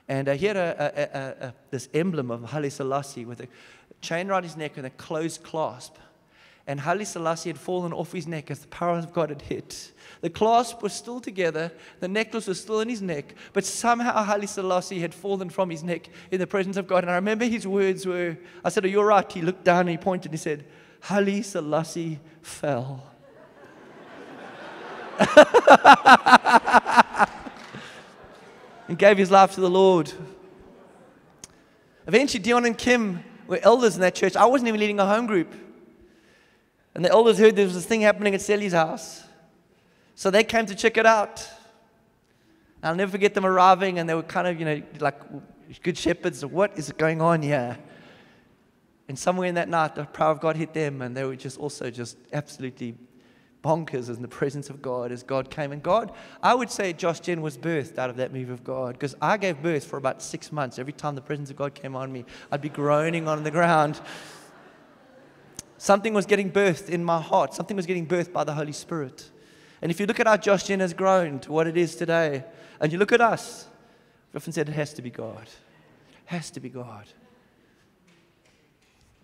And uh, he had a, a, this emblem of Haile Selassie with a chain around his neck and a closed clasp. And Haile Selassie had fallen off his neck as the power of God had hit. The clasp was still together, the necklace was still in his neck, but somehow Haile Selassie had fallen from his neck in the presence of God. And I remember his words were, I said, Are you all right? He looked down and he pointed and he said, Haile Selassie fell. *laughs* and gave his life to the Lord. Eventually, Dion and Kim were elders in that church. I wasn't even leading a home group. And the elders heard there was this thing happening at Sally's house. So they came to check it out. I'll never forget them arriving, and they were kind of, you know, like good shepherds. What is going on here? And somewhere in that night, the power of God hit them, and they were just also just absolutely bonkers in the presence of God as God came. And God, I would say Josh Gen was birthed out of that move of God because I gave birth for about six months. Every time the presence of God came on me, I'd be groaning on the ground. Something was getting birthed in my heart, something was getting birthed by the Holy Spirit. And if you look at how Josh Gen has grown to what it is today, and you look at us, we often said it has to be God. It has to be God.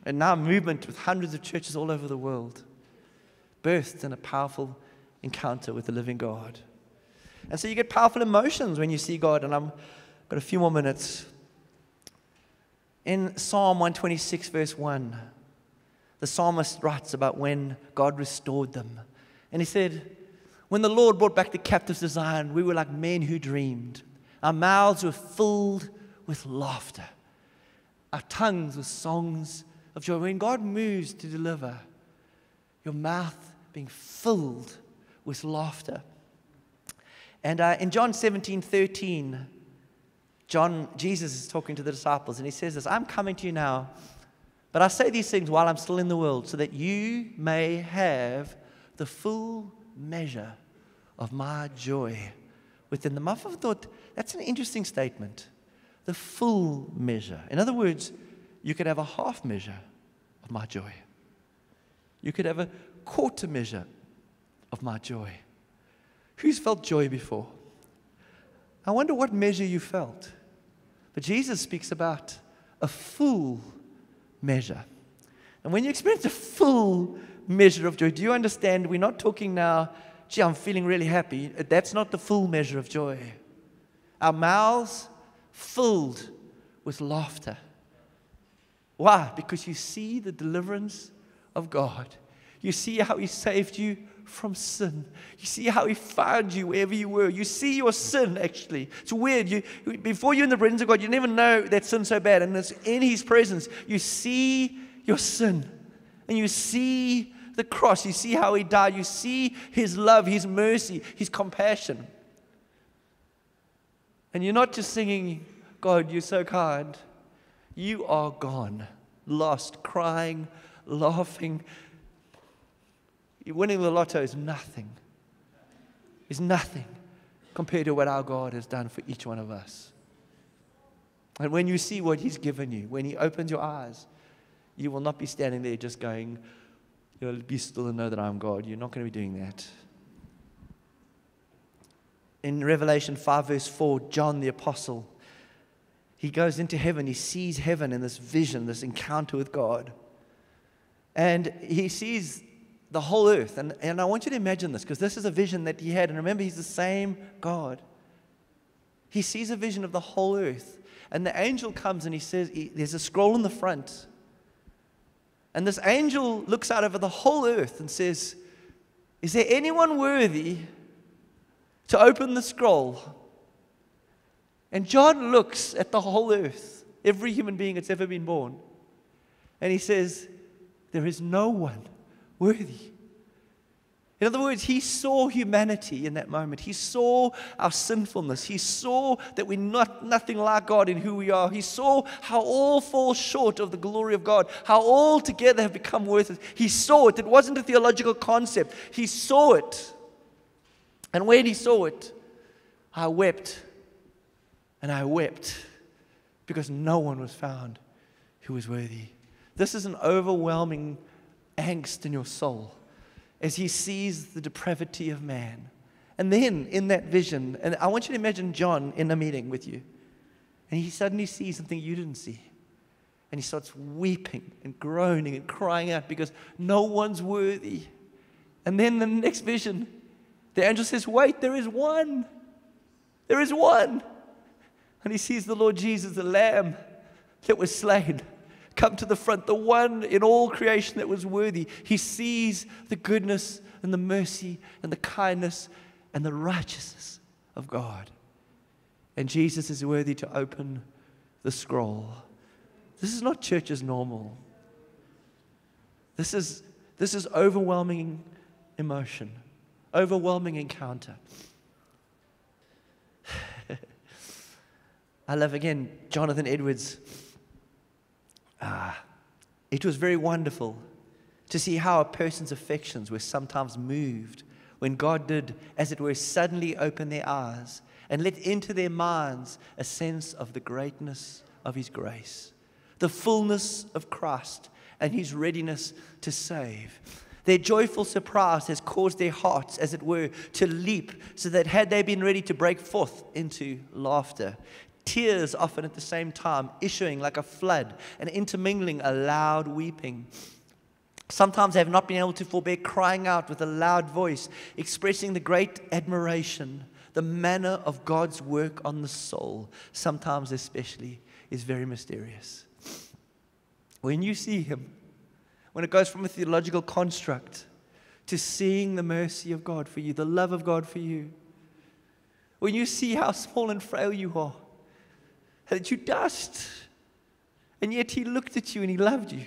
And now, movement with hundreds of churches all over the world, birthed in a powerful encounter with the living God. And so you get powerful emotions when you see God. And I've got a few more minutes. In Psalm 126, verse 1, the psalmist writes about when God restored them. And he said, when the Lord brought back the captives to Zion, we were like men who dreamed. Our mouths were filled with laughter, our tongues with songs of joy. When God moves to deliver, your mouth being filled with laughter. And uh, in John 17 13, John, Jesus is talking to the disciples, and he says this I'm coming to you now, but I say these things while I'm still in the world, so that you may have the full measure of my joy within them. I've thought that's an interesting statement. The full measure. In other words, you could have a half measure of my joy. You could have a quarter measure of my joy. Who's felt joy before? I wonder what measure you felt. But Jesus speaks about a full measure. And when you experience a full measure of joy. Do you understand? We're not talking now, gee, I'm feeling really happy. That's not the full measure of joy. Our mouths filled with laughter. Why? Because you see the deliverance of God. You see how He saved you from sin. You see how He found you wherever you were. You see your sin, actually. It's weird. You, before you're in the presence of God, you never know that sin so bad. And it's in His presence. You see your sin. And you see the cross, you see how he died, you see his love, his mercy, his compassion. And you're not just singing, God, you're so kind. You are gone, lost, crying, laughing. Winning the lotto is nothing. Is nothing compared to what our God has done for each one of us. And when you see what He's given you, when He opens your eyes, you will not be standing there just going, you know, be still and know that I'm God. You're not going to be doing that. In Revelation 5, verse 4, John the Apostle, he goes into heaven. He sees heaven in this vision, this encounter with God. And he sees the whole earth. And, and I want you to imagine this because this is a vision that he had. And remember, he's the same God. He sees a vision of the whole earth. And the angel comes and he says, he, There's a scroll in the front. And this angel looks out over the whole earth and says, Is there anyone worthy to open the scroll. And John looks at the whole earth, every human being that's ever been born, and he says, There is no one worthy. In other words, he saw humanity in that moment. He saw our sinfulness. He saw that we're not nothing like God in who we are. He saw how all fall short of the glory of God, how all together have become worthless. He saw it. It wasn't a theological concept. He saw it. And when he saw it, I wept. And I wept because no one was found who was worthy. This is an overwhelming angst in your soul as he sees the depravity of man. And then in that vision, and I want you to imagine John in a meeting with you, and he suddenly sees something you didn't see. And he starts weeping and groaning and crying out because no one's worthy. And then the next vision, the angel says, Wait, there is one. There is one. And he sees the Lord Jesus, the Lamb that was slain come to the front, the one in all creation that was worthy. He sees the goodness and the mercy and the kindness and the righteousness of God. And Jesus is worthy to open the scroll. This is not church as normal. This is, this is overwhelming emotion, overwhelming encounter. *sighs* I love again Jonathan Edwards Ah, it was very wonderful to see how a person's affections were sometimes moved when God did, as it were, suddenly open their eyes and let into their minds a sense of the greatness of His grace, the fullness of Christ, and His readiness to save. Their joyful surprise has caused their hearts, as it were, to leap, so that had they been ready to break forth into laughter, tears often at the same time, issuing like a flood and intermingling a loud weeping. Sometimes they have not been able to forbear crying out with a loud voice, expressing the great admiration, the manner of God's work on the soul, sometimes especially, is very mysterious. When you see Him, when it goes from a theological construct to seeing the mercy of God for you, the love of God for you, when you see how small and frail you are, that you dust. And yet he looked at you and he loved you.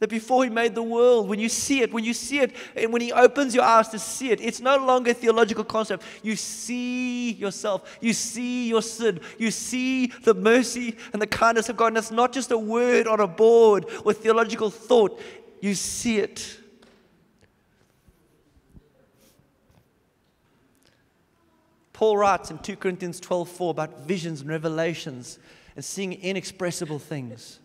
That before he made the world, when you see it, when you see it, and when he opens your eyes to see it, it's no longer a theological concept. You see yourself, you see your sin, you see the mercy and the kindness of God. And it's not just a word on a board with theological thought, you see it. Paul writes in 2 Corinthians 12:4 about visions and revelations and seeing inexpressible things.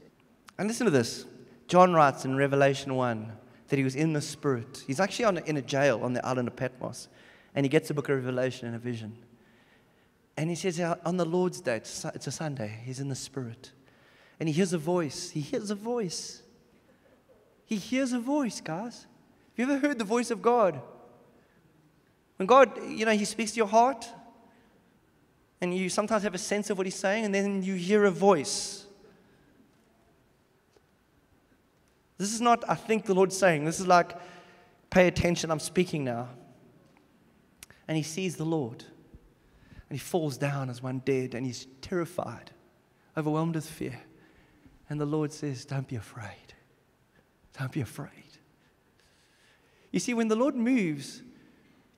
And listen to this. John writes in Revelation 1 that he was in the Spirit. He's actually on, in a jail on the island of Patmos, and he gets the book of Revelation in a vision. And he says, on the Lord's day, it's a Sunday, he's in the Spirit. And he hears a voice. He hears a voice. He hears a voice, guys. Have you ever heard the voice of God? When God, you know, He speaks to your heart, and you sometimes have a sense of what he's saying, and then you hear a voice. This is not, I think the Lord's saying, this is like, pay attention, I'm speaking now. And he sees the Lord, and he falls down as one dead, and he's terrified, overwhelmed with fear. And the Lord says, Don't be afraid. Don't be afraid. You see, when the Lord moves,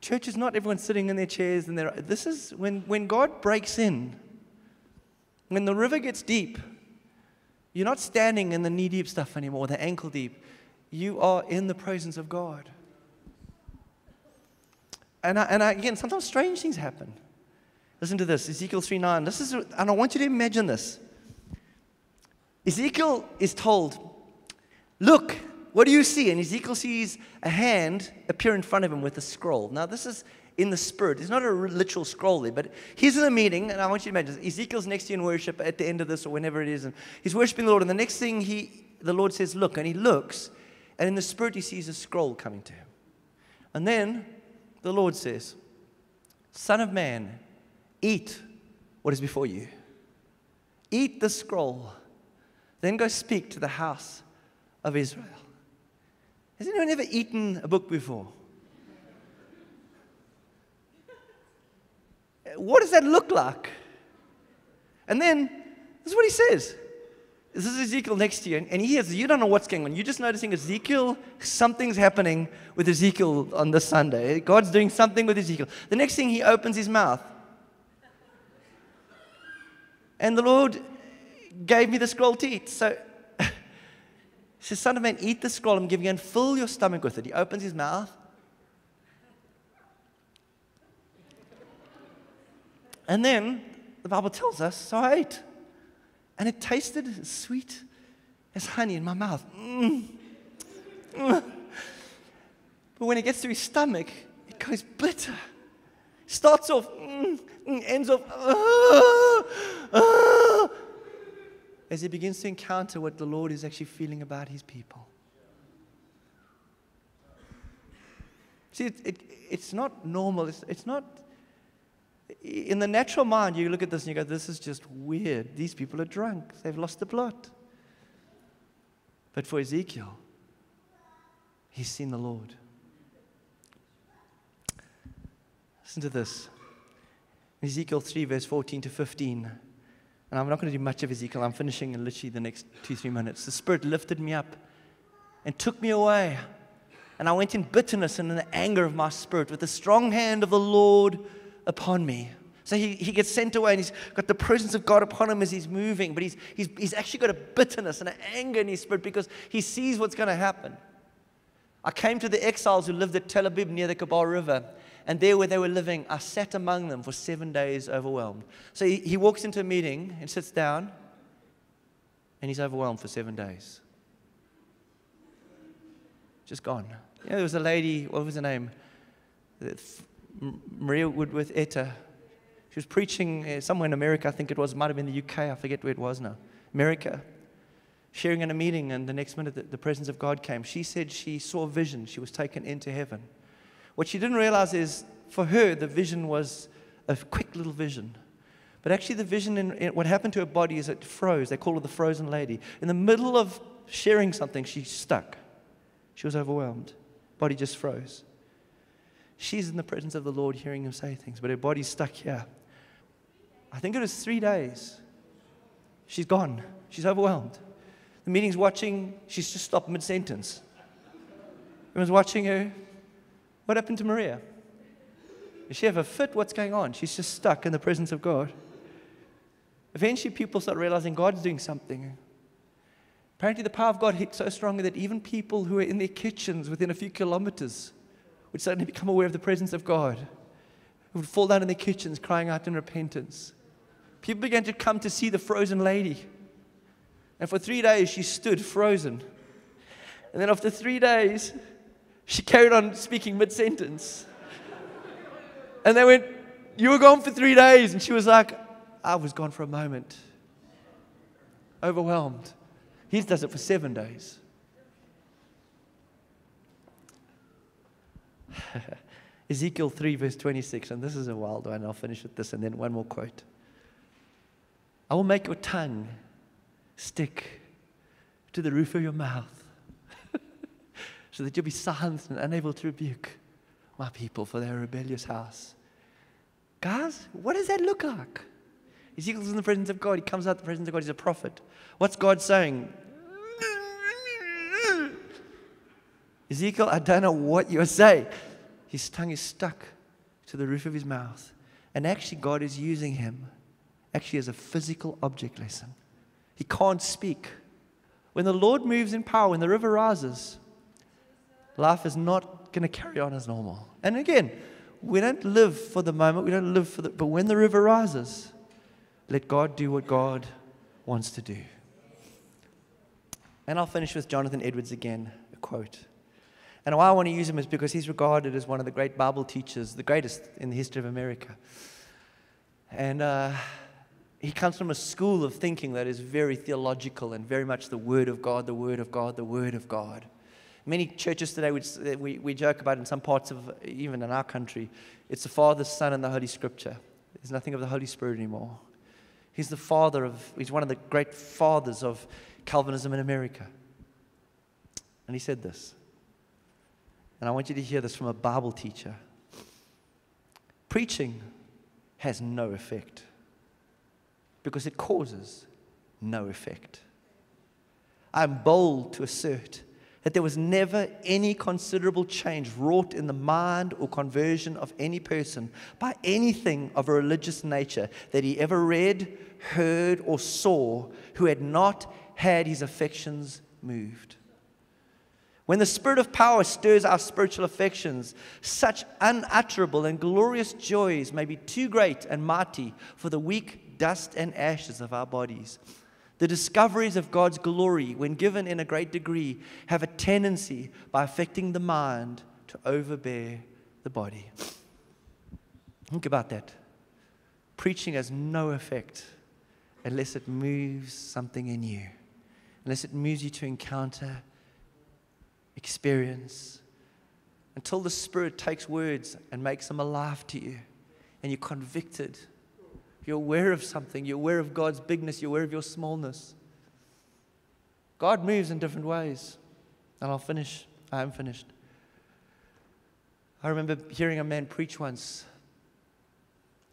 Church is not everyone sitting in their chairs and they're, this is when, when God breaks in, when the river gets deep, you're not standing in the knee deep stuff anymore, the ankle deep. You are in the presence of God. And, I, and I, again, sometimes strange things happen. Listen to this Ezekiel 3 9. This is, and I want you to imagine this. Ezekiel is told, Look, what do you see? And Ezekiel sees a hand appear in front of him with a scroll. Now, this is in the spirit. It's not a literal scroll there, but he's in a meeting, and I want you to imagine Ezekiel's next to you in worship at the end of this or whenever it is, and he's worshiping the Lord. And the next thing he, the Lord says, Look, and he looks, and in the spirit he sees a scroll coming to him. And then the Lord says, Son of man, eat what is before you. Eat the scroll. Then go speak to the house of Israel. Has anyone ever eaten a book before? what does that look like? And then, this is what he says. This is Ezekiel next to you, and he hears, you don't know what's going on. You're just noticing Ezekiel, something's happening with Ezekiel on this Sunday. God's doing something with Ezekiel. The next thing, he opens his mouth. And the Lord gave me the scroll to eat. So he says, Son of man, eat the scroll I'm giving you and fill your stomach with it. He opens his mouth. And then the Bible tells us, so I ate. And it tasted as sweet as honey in my mouth. Mm. Mm. But when it gets to his stomach, it goes bitter. Starts off, mm, mm ends off, uh, uh, as he begins to encounter what the Lord is actually feeling about his people. See, it, it, it's not normal. It's, it's not in the natural mind, you look at this and you go, this is just weird. These people are drunk, they've lost the plot. But for Ezekiel, he's seen the Lord. Listen to this Ezekiel 3, verse 14 to 15. And I'm not going to do much of Ezekiel. I'm finishing in literally the next two, three minutes. The Spirit lifted me up and took me away. And I went in bitterness and in the anger of my spirit with the strong hand of the Lord upon me. So he, he gets sent away and he's got the presence of God upon him as he's moving, but he's, he's, he's actually got a bitterness and an anger in his spirit because he sees what's going to happen. I came to the exiles who lived at Tel Abib near the Kebar River, and there where they were living, I sat among them for seven days overwhelmed. So he, he walks into a meeting and sits down, and he's overwhelmed for seven days. Just gone. Yeah, there was a lady, what was her name? Maria Woodworth Etter. She was preaching uh, somewhere in America, I think it was, might have been the UK, I forget where it was now. America. Sharing in a meeting, and the next minute the, the presence of God came. She said she saw a vision. She was taken into heaven. What she didn't realize is, for her, the vision was a quick little vision. But actually, the vision, in, what happened to her body is it froze. They call her the frozen lady. In the middle of sharing something, she stuck. She was overwhelmed. Body just froze. She's in the presence of the Lord hearing him say things, but her body's stuck here. I think it was three days. She's gone. She's overwhelmed. The meeting's watching. She's just stopped mid sentence. Everyone's watching her. What happened to Maria? Does she have a fit? What's going on? She's just stuck in the presence of God. Eventually, people start realizing God's doing something. Apparently, the power of God hit so strongly that even people who are in their kitchens within a few kilometers would suddenly become aware of the presence of God, who would fall down in their kitchens crying out in repentance. People began to come to see the frozen lady. And for three days, she stood frozen. And then after three days, she carried on speaking mid sentence. and they went, You were gone for three days. And she was like, I was gone for a moment. Overwhelmed. He does it for seven days. *laughs* Ezekiel 3, verse 26, and this is a wild one. I'll finish with this and then one more quote. I will make your tongue stick to the roof of your mouth so that you'll be silenced and unable to rebuke my people for their rebellious house. Guys, what does that look like? Ezekiel's in the presence of God. He comes out the presence of God. He's a prophet. What's God saying? Ezekiel, I don't know what you're saying. His tongue is stuck to the roof of his mouth. And actually, God is using him actually as a physical object lesson. He can't speak. When the Lord moves in power, when the river rises, life is not going to carry on as normal. And again, we don't live for the moment, we don't live for the, but when the river rises, let God do what God wants to do. And I'll finish with Jonathan Edwards again, a quote. And why I want to use him is because he's regarded as one of the great Bible teachers, the greatest in the history of America. And uh, he comes from a school of thinking that is very theological and very much the Word of God, the Word of God, the Word of God. Many churches today, which eh, we, we joke about in some parts of, even in our country, it's the Father, Son, and the Holy Scripture. There's nothing of the Holy Spirit anymore. He's the father of, he's one of the great fathers of Calvinism in America. And he said this and I want you to hear this from a Bible teacher. Preaching has no effect because it causes no effect. I'm bold to assert that there was never any considerable change wrought in the mind or conversion of any person by anything of a religious nature that he ever read, heard, or saw who had not had his affections moved. When the spirit of power stirs our spiritual affections, such unutterable and glorious joys may be too great and mighty for the weak dust and ashes of our bodies. The discoveries of God's glory, when given in a great degree, have a tendency, by affecting the mind, to overbear the body. Think about that. Preaching has no effect unless it moves something in you, unless it moves you to encounter, experience, until the Spirit takes words and makes them alive to you, and you're convicted you're aware of something. You're aware of God's bigness. You're aware of your smallness. God moves in different ways. And I'll finish. I am finished. I remember hearing a man preach once.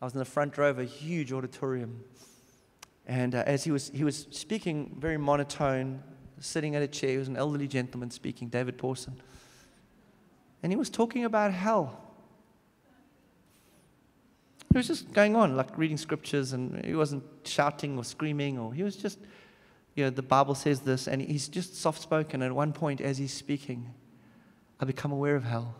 I was in the front row of a huge auditorium. And uh, as he was, he was speaking very monotone, sitting at a chair, he was an elderly gentleman speaking, David Pawson. And he was talking about hell. He was just going on, like reading scriptures, and he wasn't shouting or screaming, or he was just, you know, the Bible says this, and he's just soft spoken. At one point, as he's speaking, I become aware of hell.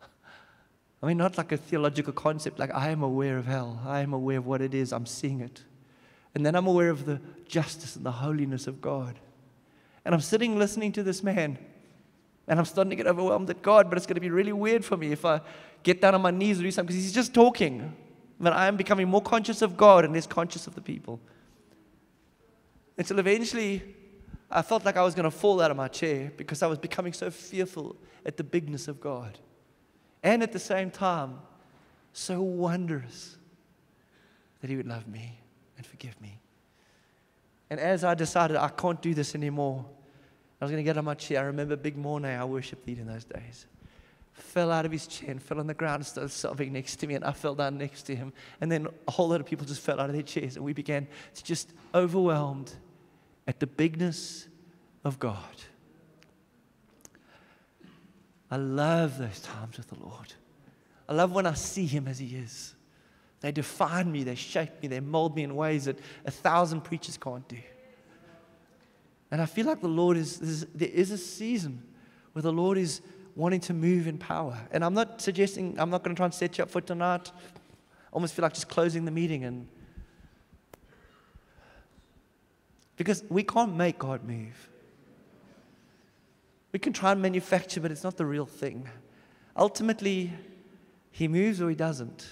*laughs* I mean, not like a theological concept, like I am aware of hell. I am aware of what it is. I'm seeing it. And then I'm aware of the justice and the holiness of God. And I'm sitting listening to this man, and I'm starting to get overwhelmed at God, but it's going to be really weird for me if I get down on my knees and do something because he's just talking that I am becoming more conscious of God and less conscious of the people. Until eventually, I felt like I was going to fall out of my chair because I was becoming so fearful at the bigness of God. And at the same time, so wondrous that He would love me and forgive me. And as I decided I can't do this anymore, I was going to get on my chair. I remember Big Mornay, our worship leader in those days fell out of his chair and fell on the ground and started sobbing next to me, and I fell down next to him. And then a whole lot of people just fell out of their chairs, and we began to just overwhelmed at the bigness of God. I love those times with the Lord. I love when I see Him as He is. They define me, they shape me, they mold me in ways that a thousand preachers can't do. And I feel like the Lord is there is a season where the Lord is wanting to move in power. And I'm not suggesting, I'm not going to try and set you up for tonight. I almost feel like just closing the meeting and because we can't make God move. We can try and manufacture, but it's not the real thing. Ultimately, He moves or He doesn't.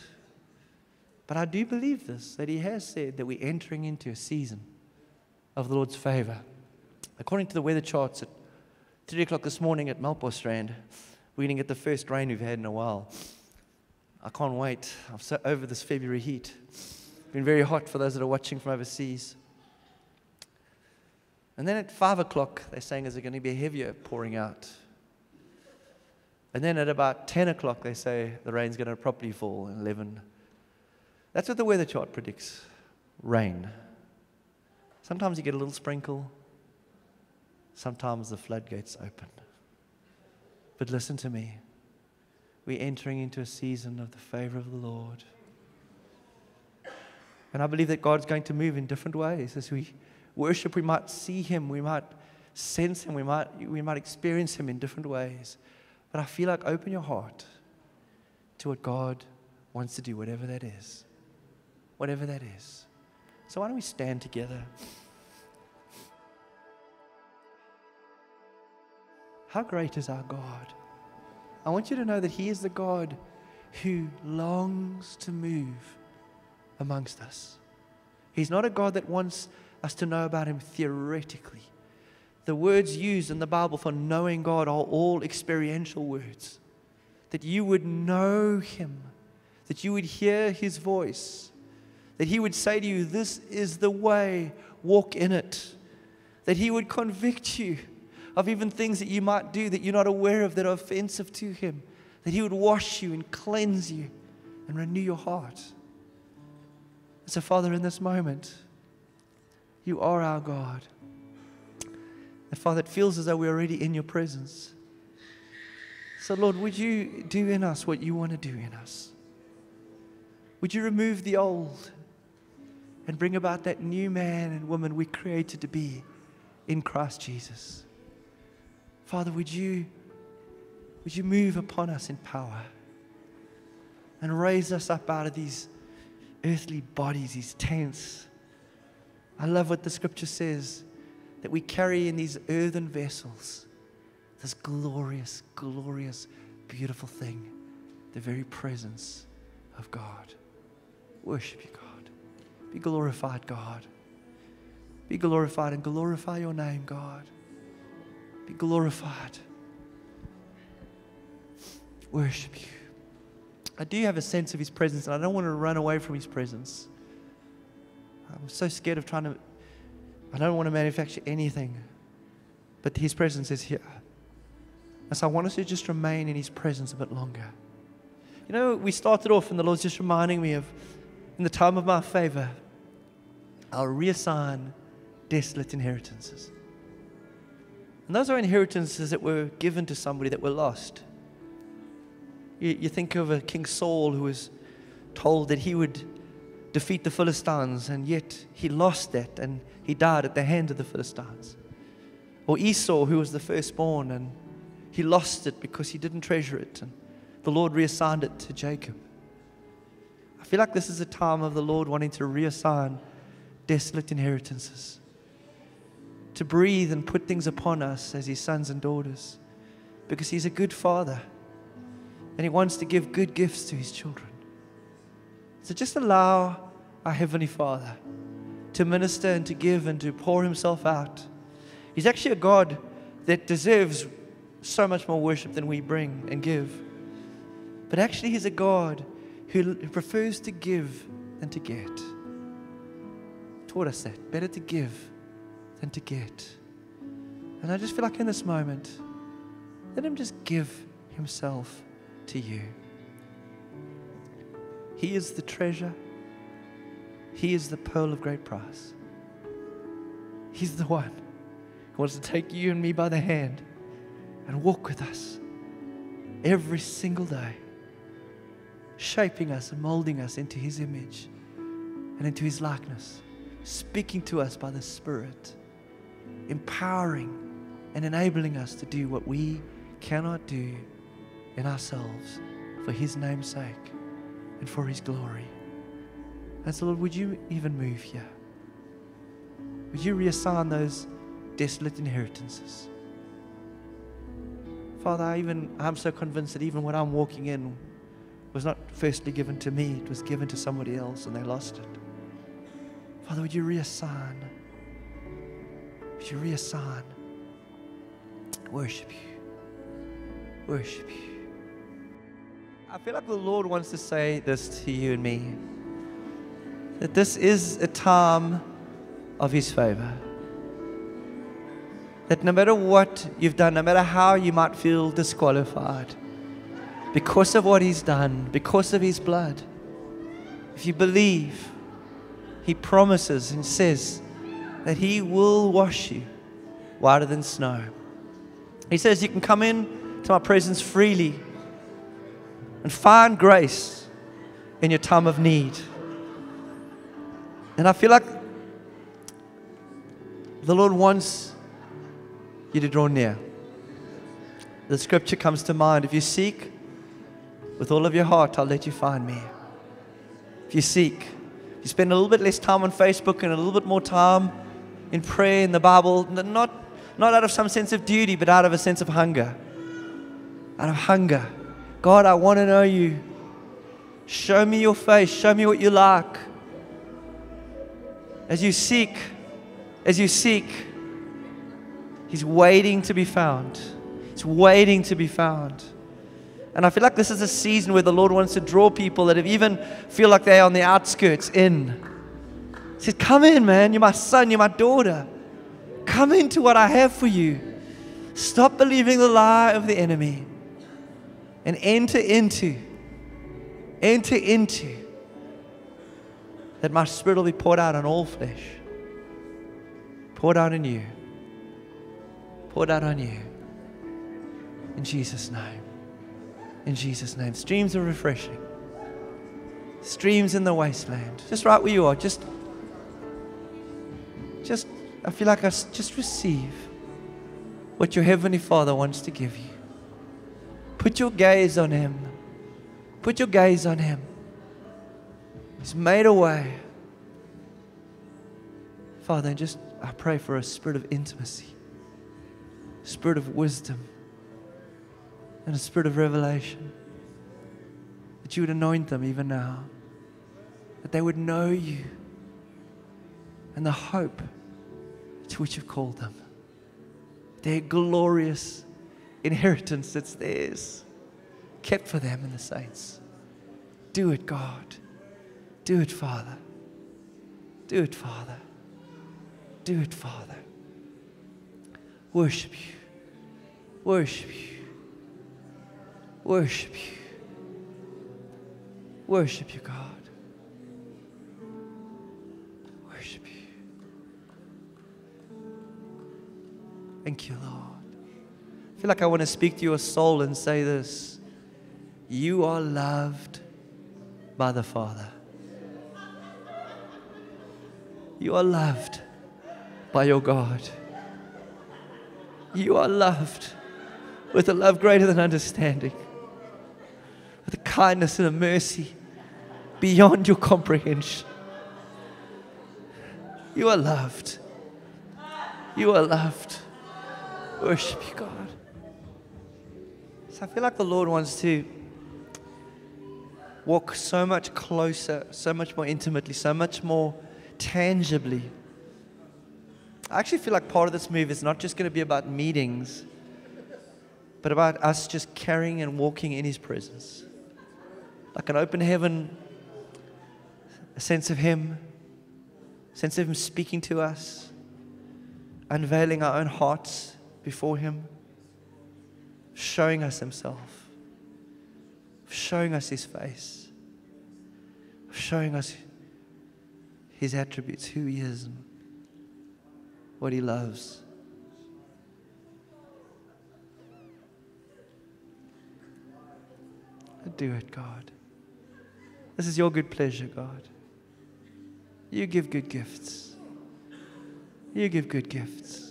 But I do believe this that He has said that we're entering into a season of the Lord's favor. According to the weather charts, 3 o'clock this morning at Melkbosstrand, we're going to get the first rain we've had in a while. I can't wait. I'm so over this February heat. It's been very hot for those that are watching from overseas. And then at 5 o'clock, they're saying, it going to be heavier pouring out? And then at about 10 o'clock, they say the rain's going to properly fall. 11. That's what the weather chart predicts rain. Sometimes you get a little sprinkle, sometimes the floodgates open. But listen to me. We're entering into a season of the favor of the Lord. And I believe that God's going to move in different ways. As we worship, we might see Him, we might sense Him, we might, we might experience Him in different ways. But I feel like open your heart to what God wants to do, whatever that is. Whatever that is. So why don't we stand together? How great is our God? I want you to know that He is the God who longs to move amongst us. He's not a God that wants us to know about Him theoretically. The words used in the Bible for knowing God are all experiential words. That you would know Him, that you would hear His voice, that He would say to you, This is the way, walk in it. That He would convict you of even things that you might do that you're not aware of that are offensive to Him. That He would wash you and cleanse you and renew your heart. So, Father, in this moment, you are our God. And Father, it feels as though we're already in your presence. So, Lord, would you do in us what you want to do in us? Would you remove the old and bring about that new man and woman we created to be in Christ Jesus? Father, would you, would you move upon us in power and raise us up out of these earthly bodies, these tents? I love what the scripture says that we carry in these earthen vessels this glorious, glorious, beautiful thing, the very presence of God. Worship you, God. Be glorified, God. Be glorified and glorify your name, God. Be glorified. Worship you. I do have a sense of His presence, and I don't want to run away from His presence. I'm so scared of trying to, I don't want to manufacture anything, but His presence is here. And so I want us to just remain in His presence a bit longer. You know, we started off, and the Lord's just reminding me of in the time of my favor, I'll reassign desolate inheritances. And those are inheritances that were given to somebody that were lost. You, you think of a King Saul who was told that he would defeat the Philistines, and yet he lost that and he died at the hand of the Philistines. Or Esau, who was the firstborn, and he lost it because he didn't treasure it, and the Lord reassigned it to Jacob. I feel like this is a time of the Lord wanting to reassign desolate inheritances, to breathe and put things upon us as His sons and daughters, because He's a good Father and He wants to give good gifts to His children. So just allow our Heavenly Father to minister and to give and to pour Himself out. He's actually a God that deserves so much more worship than we bring and give. But actually, He's a God who prefers to give than to get. Taught us that. Better to give than to get. And I just feel like in this moment, let him just give himself to you. He is the treasure. He is the pearl of great price. He's the one who wants to take you and me by the hand and walk with us every single day shaping us and molding us into His image and into His likeness, speaking to us by the Spirit, empowering and enabling us to do what we cannot do in ourselves for His name's sake and for His glory. And so, Lord, would you even move here? Would you reassign those desolate inheritances? Father, I even I'm so convinced that even what I'm walking in was not firstly given to me, it was given to somebody else and they lost it. Father, would you reassign? Would you reassign? Worship you. Worship you. I feel like the Lord wants to say this to you and me that this is a time of His favor. That no matter what you've done, no matter how you might feel disqualified, because of what He's done, because of His blood. If you believe, He promises and says that He will wash you whiter than snow. He says you can come in to my presence freely and find grace in your time of need. And I feel like the Lord wants you to draw near. The scripture comes to mind if you seek, with all of your heart, I'll let you find me. If you seek, you spend a little bit less time on Facebook and a little bit more time in prayer in the Bible, not, not out of some sense of duty, but out of a sense of hunger. Out of hunger. God, I want to know you. Show me your face. Show me what you like. As you seek, as you seek, He's waiting to be found. He's waiting to be found. And I feel like this is a season where the Lord wants to draw people that have even feel like they're on the outskirts in. He said, Come in, man. You're my son. You're my daughter. Come into what I have for you. Stop believing the lie of the enemy and enter into, enter into that my spirit will be poured out on all flesh. Poured out on you. Poured out on you. In Jesus' name. In Jesus' name. Streams of refreshing. Streams in the wasteland. Just right where you are. Just, just, I feel like I just receive what your Heavenly Father wants to give you. Put your gaze on Him. Put your gaze on Him. He's made a way. Father, and just I pray for a spirit of intimacy, spirit of wisdom, and a spirit of revelation. That you would anoint them even now, that they would know you and the hope to which you've called them. Their glorious inheritance that's theirs, kept for them and the saints. Do it, God. Do it, Father. Do it, Father. Do it, Father. Worship you. Worship you. Worship you. Worship you, God. Thank you, Lord. I feel like I want to speak to your soul and say this You are loved by the Father. You are loved by your God. You are loved with a love greater than understanding, with a kindness and a mercy beyond your comprehension. You are loved. You are loved. Worship you, God. So I feel like the Lord wants to walk so much closer, so much more intimately, so much more tangibly. I actually feel like part of this move is not just going to be about meetings, but about us just carrying and walking in His presence. Like an open heaven, a sense of Him, a sense of Him speaking to us, unveiling our own hearts before Him, showing us Himself, showing us His face, showing us His attributes, who He is, and what He loves. Do it, God. This is your good pleasure, God. You give good gifts. You give good gifts.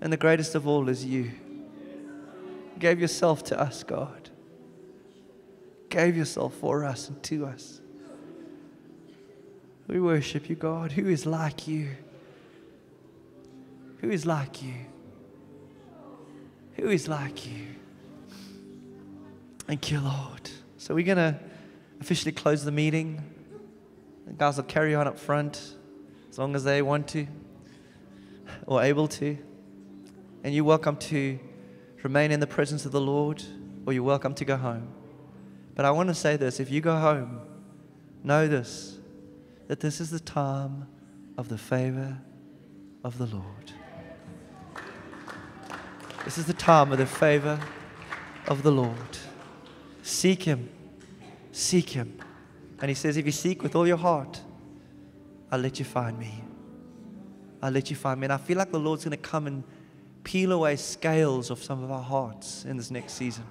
And the greatest of all is you. You gave yourself to us, God. Gave yourself for us and to us. We worship you, God. Who is like you? Who is like you? Who is like you? Thank you, Lord. So we're going to officially close the meeting. The guys will carry on up front as long as they want to or able to. And you're welcome to remain in the presence of the Lord or you're welcome to go home. But I want to say this if you go home, know this that this is the time of the favor of the Lord. This is the time of the favor of the Lord. Seek Him. Seek Him. And He says, if you seek with all your heart, I'll let you find me. I'll let you find me. And I feel like the Lord's going to come and peel away scales of some of our hearts in this next season.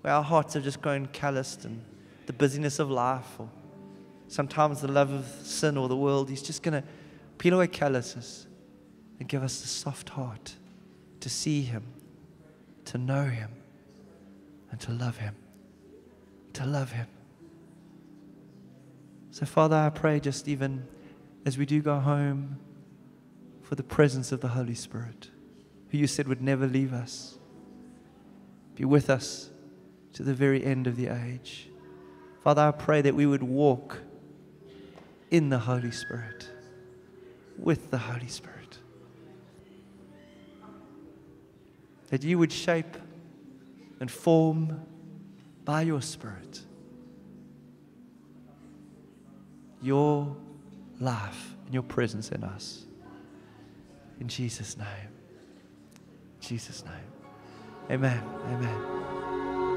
Where our hearts have just grown calloused and the busyness of life or sometimes the love of sin or the world. He's just going to peel away calluses and give us the soft heart to see Him, to know Him, and to love Him. To love Him. So, Father, I pray just even as we do go home for the presence of the Holy Spirit, who you said would never leave us, be with us to the very end of the age. Father, I pray that we would walk in the Holy Spirit, with the Holy Spirit. That you would shape and form by your Spirit your life and your presence in us. In Jesus' name. Jesus' name. Amen. Amen.